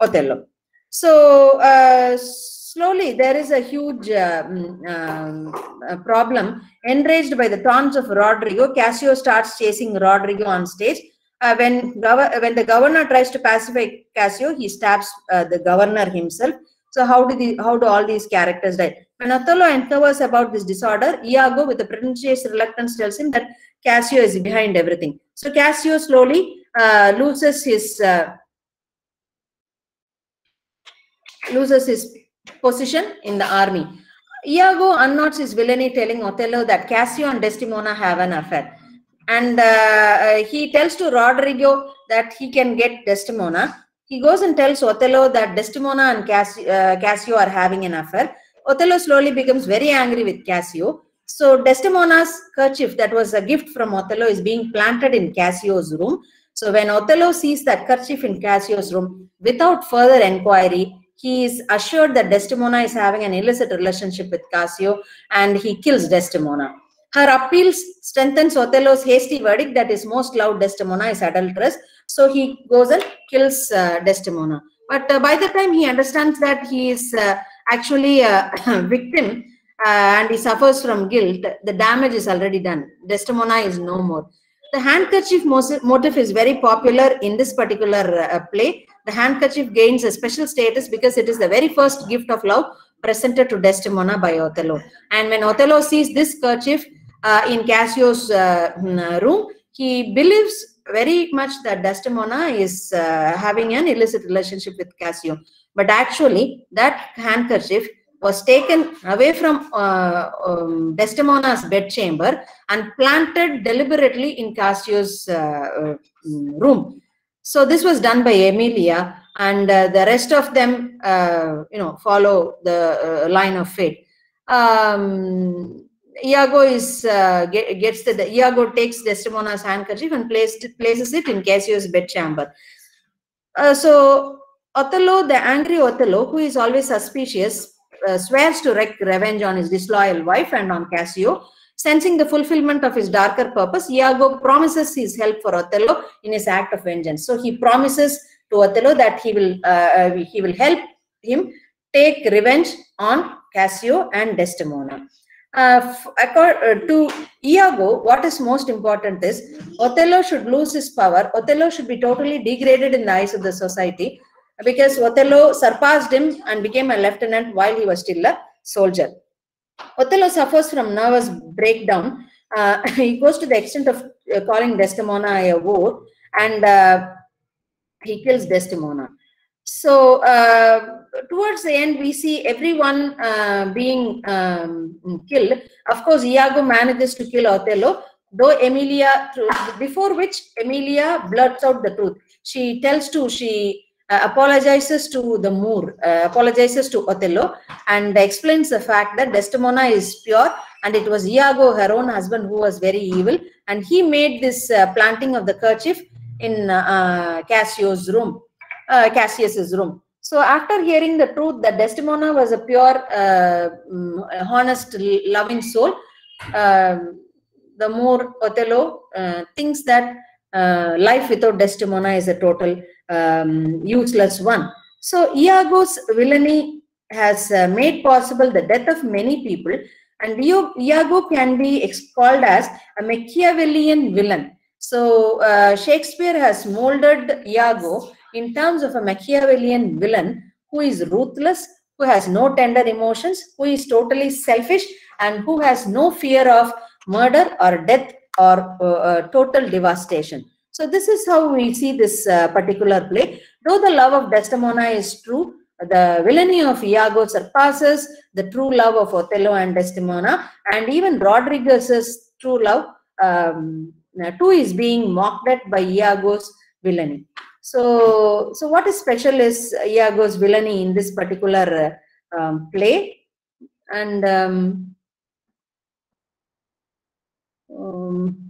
Othello. So uh, slowly there is a huge um, um, problem. Enraged by the taunts of Rodrigo, Cassio starts chasing Rodrigo on stage. uh, when when the governor tries to pacify Cassio, he stabs uh, the governor himself. So how do the how do all these characters die? When Othello uncovers about this disorder, Iago, with a pretentious reluctance, tells him that Cassio is behind everything. So Cassio slowly uh, loses his uh, loses his position in the army. Iago unknots his villainy, telling Othello that Cassio and Desdemona have an affair. And uh, he tells to Roderigo that he can get Desdemona. He goes and tells Othello that Desdemona and Cassio, uh, Cassio are having an affair. Othello slowly becomes very angry with Cassio. So Desdemona's kerchief that was a gift from Othello is being planted in Cassio's room. So when Othello sees that kerchief in Cassio's room, without further enquiry, he is assured that Desdemona is having an illicit relationship with Cassio and he kills Desdemona. Her appeals strengthens Othello's hasty verdict that his most loved Desdemona is adulteress. So he goes and kills uh, Desdemona. But uh, by the time he understands that he is uh, actually a victim uh, and he suffers from guilt, the damage is already done. Desdemona is no more. The handkerchief motif is very popular in this particular uh, play. The handkerchief gains a special status because it is the very first gift of love presented to Desdemona by Othello. And when Othello sees this kerchief uh, in Cassio's uh, mm, room, he believes very much that Desdemona is uh, having an illicit relationship with Cassio. But actually, that handkerchief was taken away from uh, um, Desdemona's bedchamber and planted deliberately in Cassio's uh, mm, room. So this was done by Emilia, and uh, the rest of them, uh, you know, follow the uh, line of fate. Um, Iago is uh, get, gets the, the Iago takes Desdemona's handkerchief and placed, places it in Cassio's bedchamber. so Othello, the angry Othello, who is always suspicious, uh, swears to wreak revenge on his disloyal wife and on Cassio. Sensing the fulfillment of his darker purpose, Iago promises his help for Othello in his act of vengeance. So he promises to Othello that he will uh, he will help him take revenge on Cassio and Desdemona. Uh, uh, to Iago, what is most important is Othello should lose his power. Othello should be totally degraded in the eyes of the society because Othello surpassed him and became a lieutenant while he was still a soldier. Othello suffers from nervous breakdown. Uh, he goes to the extent of uh, calling Desdemona a whore and uh, he kills Desdemona. So uh, towards the end, we see everyone uh, being um, killed. Of course, Iago manages to kill Othello, though Emilia, before which Emilia blurts out the truth. She tells to, she uh, apologizes to the Moor, uh, apologizes to Othello, and explains the fact that Desdemona is pure and it was Iago, her own husband, who was very evil, and he made this uh, planting of the kerchief in uh, Cassio's room, uh, Cassius's room. So after hearing the truth that Desdemona was a pure, uh, mm, honest, loving soul, um, the Moor Othello thinks that life without Desdemona is a total um, useless one. So Iago's villainy has uh, made possible the death of many people and Iago can be called as a Machiavellian villain. So uh, Shakespeare has molded Iago in terms of a Machiavellian villain who is ruthless, who has no tender emotions, who is totally selfish and who has no fear of murder or death or uh, uh total devastation. So this is how we see this uh, particular play. Though the love of Desdemona is true, the villainy of Iago surpasses the true love of Othello and Desdemona, and even Rodriguez's true love um, too is being mocked at by Iago's villainy. So, so what is special is Iago's villainy in this particular uh, um, play, and um, um,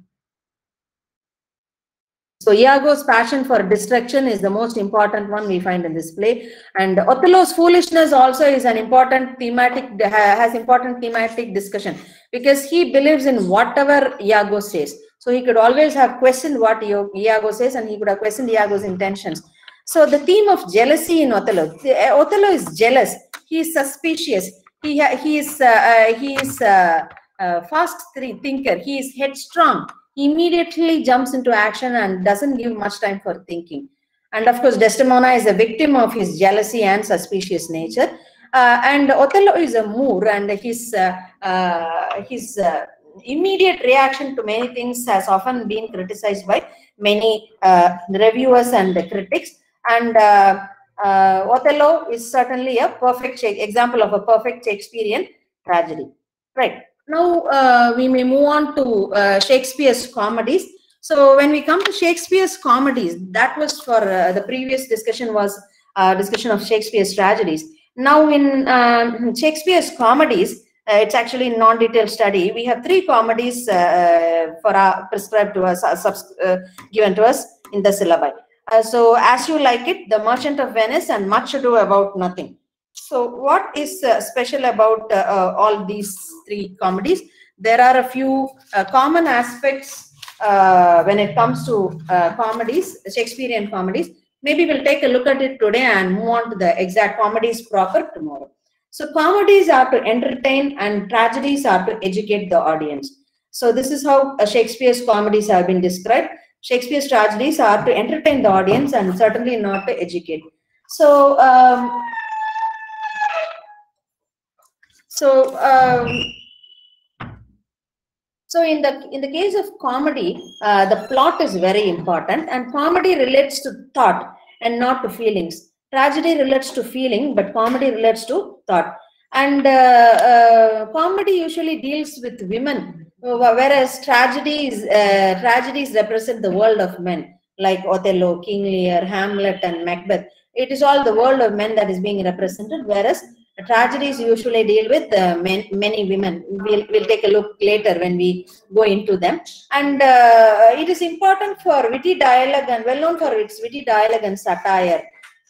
so Iago's passion for destruction is the most important one we find in this play. And Othello's foolishness also is an important thematic, has important thematic discussion because he believes in whatever Iago says. So he could always have questioned what Iago says and he could have questioned Iago's intentions. So the theme of jealousy in Othello, Othello is jealous. He is suspicious. He, he is, uh, uh, he is uh, uh, fast thinker. He is headstrong immediately jumps into action and doesn't give much time for thinking. And of course, Desdemona is a victim of his jealousy and suspicious nature. Uh, and Othello is a Moor, and his uh, uh, his uh, immediate reaction to many things has often been criticized by many uh, reviewers and critics. And uh, Othello is certainly a perfect example of a perfect Shakespearean tragedy. Right now, we may move on to Shakespeare's comedies. So when we come to Shakespeare's comedies, that was for the previous discussion was discussion of Shakespeare's tragedies now, in um, Shakespeare's comedies, uh, it's actually non-detailed study. We have three comedies uh, for our, prescribed to us, uh, given to us in the syllabi. Uh, so, as you like it, The Merchant of Venice and Much Ado About Nothing. So, what is uh, special about uh, all these three comedies? There are a few common aspects when it comes to comedies, Shakespearean comedies maybe we'll take a look at it today and move on to the exact comedies proper tomorrow. So comedies are to entertain and tragedies are to educate the audience. So this is how uh, Shakespeare's comedies have been described. Shakespeare's tragedies are to entertain the audience and certainly not to educate. So, um, so um, so in the in the case of comedy, uh, the plot is very important, and comedy relates to thought and not to feelings. Tragedy relates to feeling, but comedy relates to thought. And uh, uh, comedy usually deals with women, whereas tragedies uh, tragedies represent the world of men, like Othello, King Lear, Hamlet, and Macbeth. It is all the world of men that is being represented, whereas tragedies usually deal with uh, men, many women. We'll, we'll take a look later when we go into them. And uh, it is important for witty dialogue and well known for its witty dialogue and satire,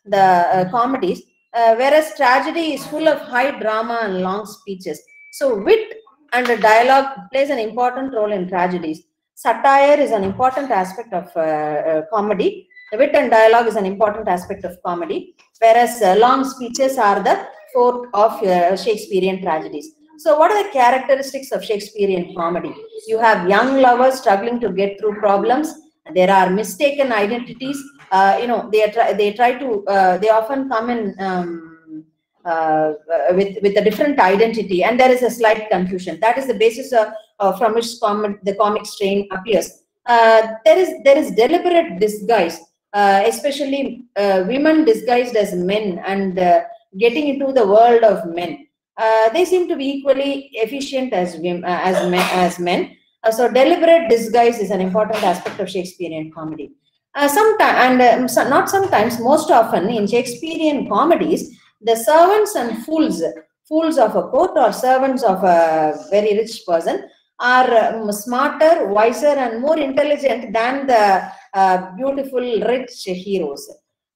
the uh, comedies, uh, whereas tragedy is full of high drama and long speeches. So wit and dialogue plays an important role in tragedies. Satire is an important aspect of uh, uh, comedy. The wit and dialogue is an important aspect of comedy, whereas long speeches are the of uh, Shakespearean tragedies. So what are the characteristics of Shakespearean comedy? You have young lovers struggling to get through problems. There are mistaken identities. Uh, you know, they try, they try to, uh, they often come in um, uh, with, with a different identity and there is a slight confusion. That is the basis of, from which com the comic strain appears. Uh, there is there is deliberate disguise, uh, especially women disguised as men and getting into the world of men. Uh, they seem to be equally efficient as women, uh, as men. As men. Uh, so deliberate disguise is an important aspect of Shakespearean comedy. Uh, sometimes, and um, so not sometimes, most often in Shakespearean comedies, the servants and fools, fools of a court or servants of a very rich person, are um, smarter, wiser, and more intelligent than the uh, beautiful, rich heroes.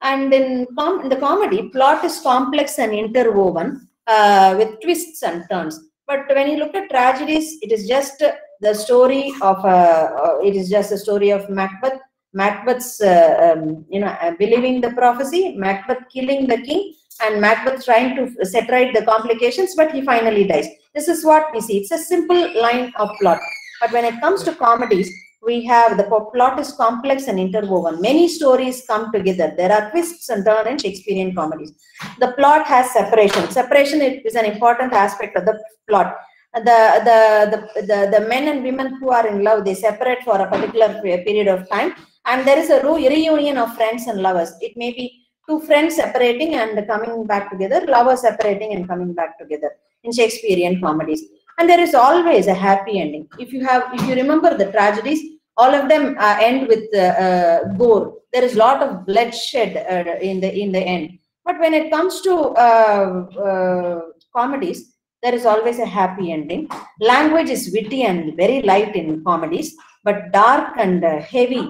And in, com- in the comedy, plot is complex and interwoven uh, with twists and turns. But when you look at tragedies, it is just the story of, uh, uh, it is just a story of Macbeth. Macbeth's, uh, um, you know, uh, believing the prophecy, Macbeth killing the king, and Macbeth trying to set right the complications, but he finally dies. This is what we see. It's a simple line of plot. But when it comes to comedies, we have the plot is complex and interwoven. Many stories come together. There are twists and turns in Shakespearean comedies. The plot has separation. Separation is an important aspect of the plot. The, the, the, the, the men and women who are in love, they separate for a particular period of time. And there is a reunion of friends and lovers. It may be two friends separating and coming back together, lovers separating and coming back together in Shakespearean comedies and there is always a happy ending. If you have if you remember the tragedies all of them uh, end with uh, uh, gore. There is a lot of bloodshed uh, in the in the end. But when it comes to uh, uh, comedies there is always a happy ending. Language is witty and very light in comedies but dark and heavy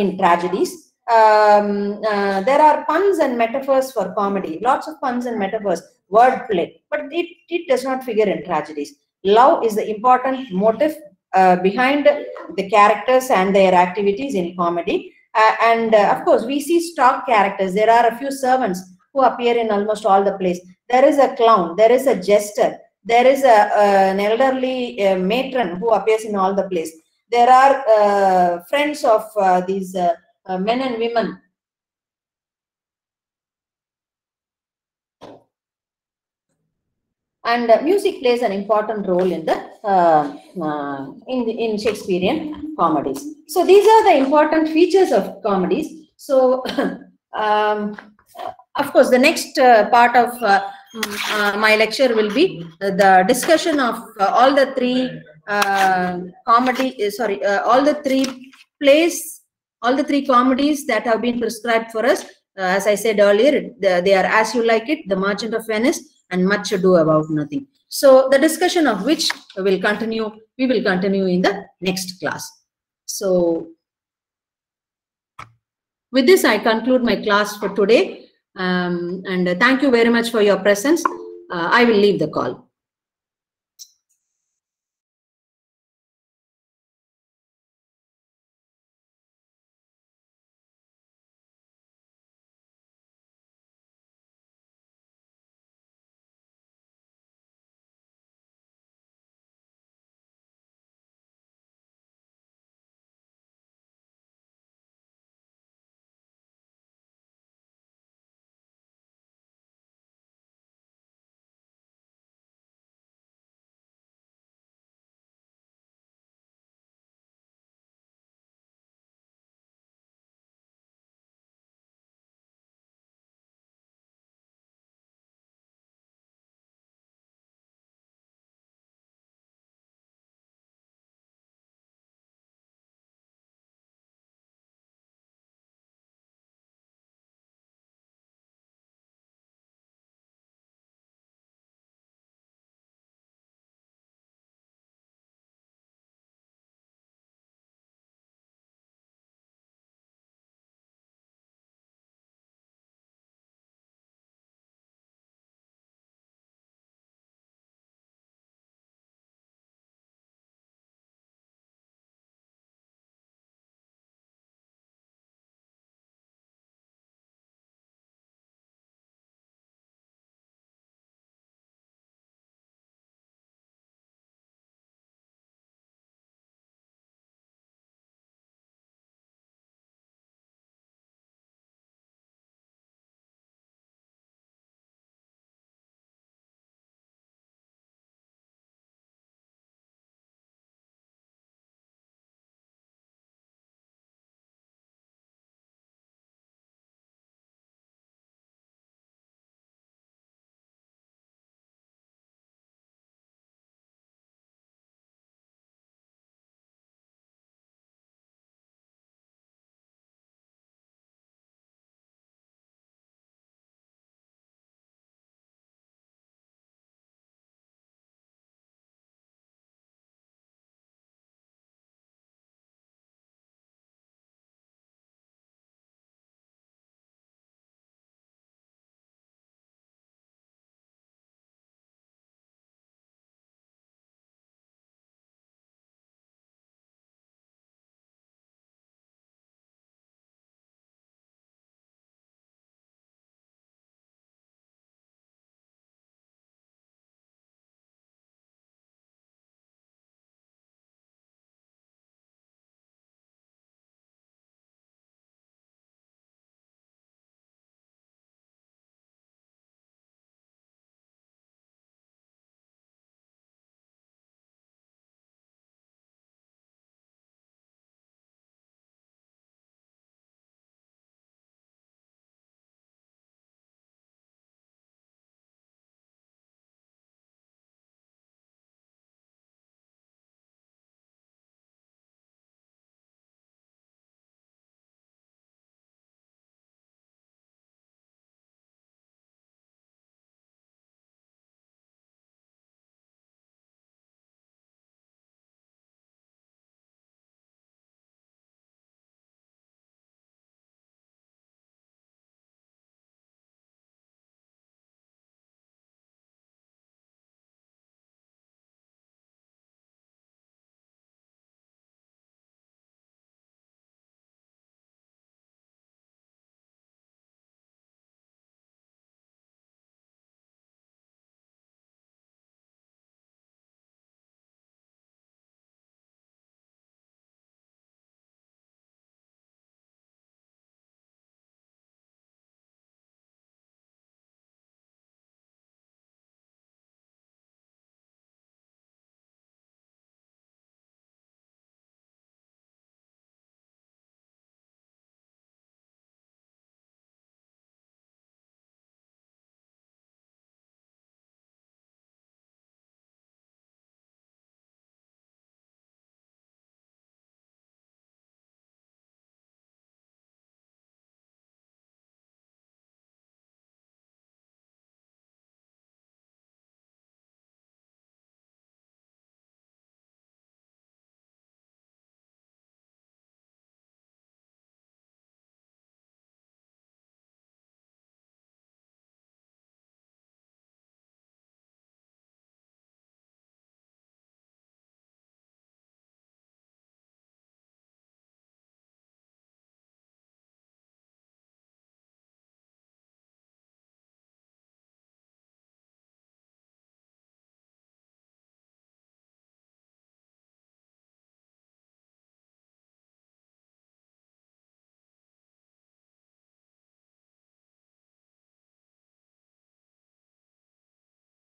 in tragedies. Um, there are puns and metaphors for comedy. Lots of puns and metaphors wordplay, but it, it does not figure in tragedies. Love is the important motive uh, behind the characters and their activities in comedy. Uh, and uh, of course, we see stock characters. There are a few servants who appear in almost all the plays. There is a clown, there is a jester, there is a, an elderly matron who appears in all the plays. there are uh, friends of uh, these uh, men and women and uh, music plays an important role in the uh, uh, in in Shakespearean comedies. So these are the important features of comedies. So um, of course, the next part of mm, my lecture will be the discussion of all the three uh, comedy. Sorry, uh, all the three plays, all the three comedies that have been prescribed for us. As I said earlier, the- they are As You Like It, The Merchant of Venice, and Much Ado About Nothing. So the discussion of which will continue, we will continue in the next class. So with this, I conclude my class for today. Um, and thank you very much for your presence. Uh, I will leave the call.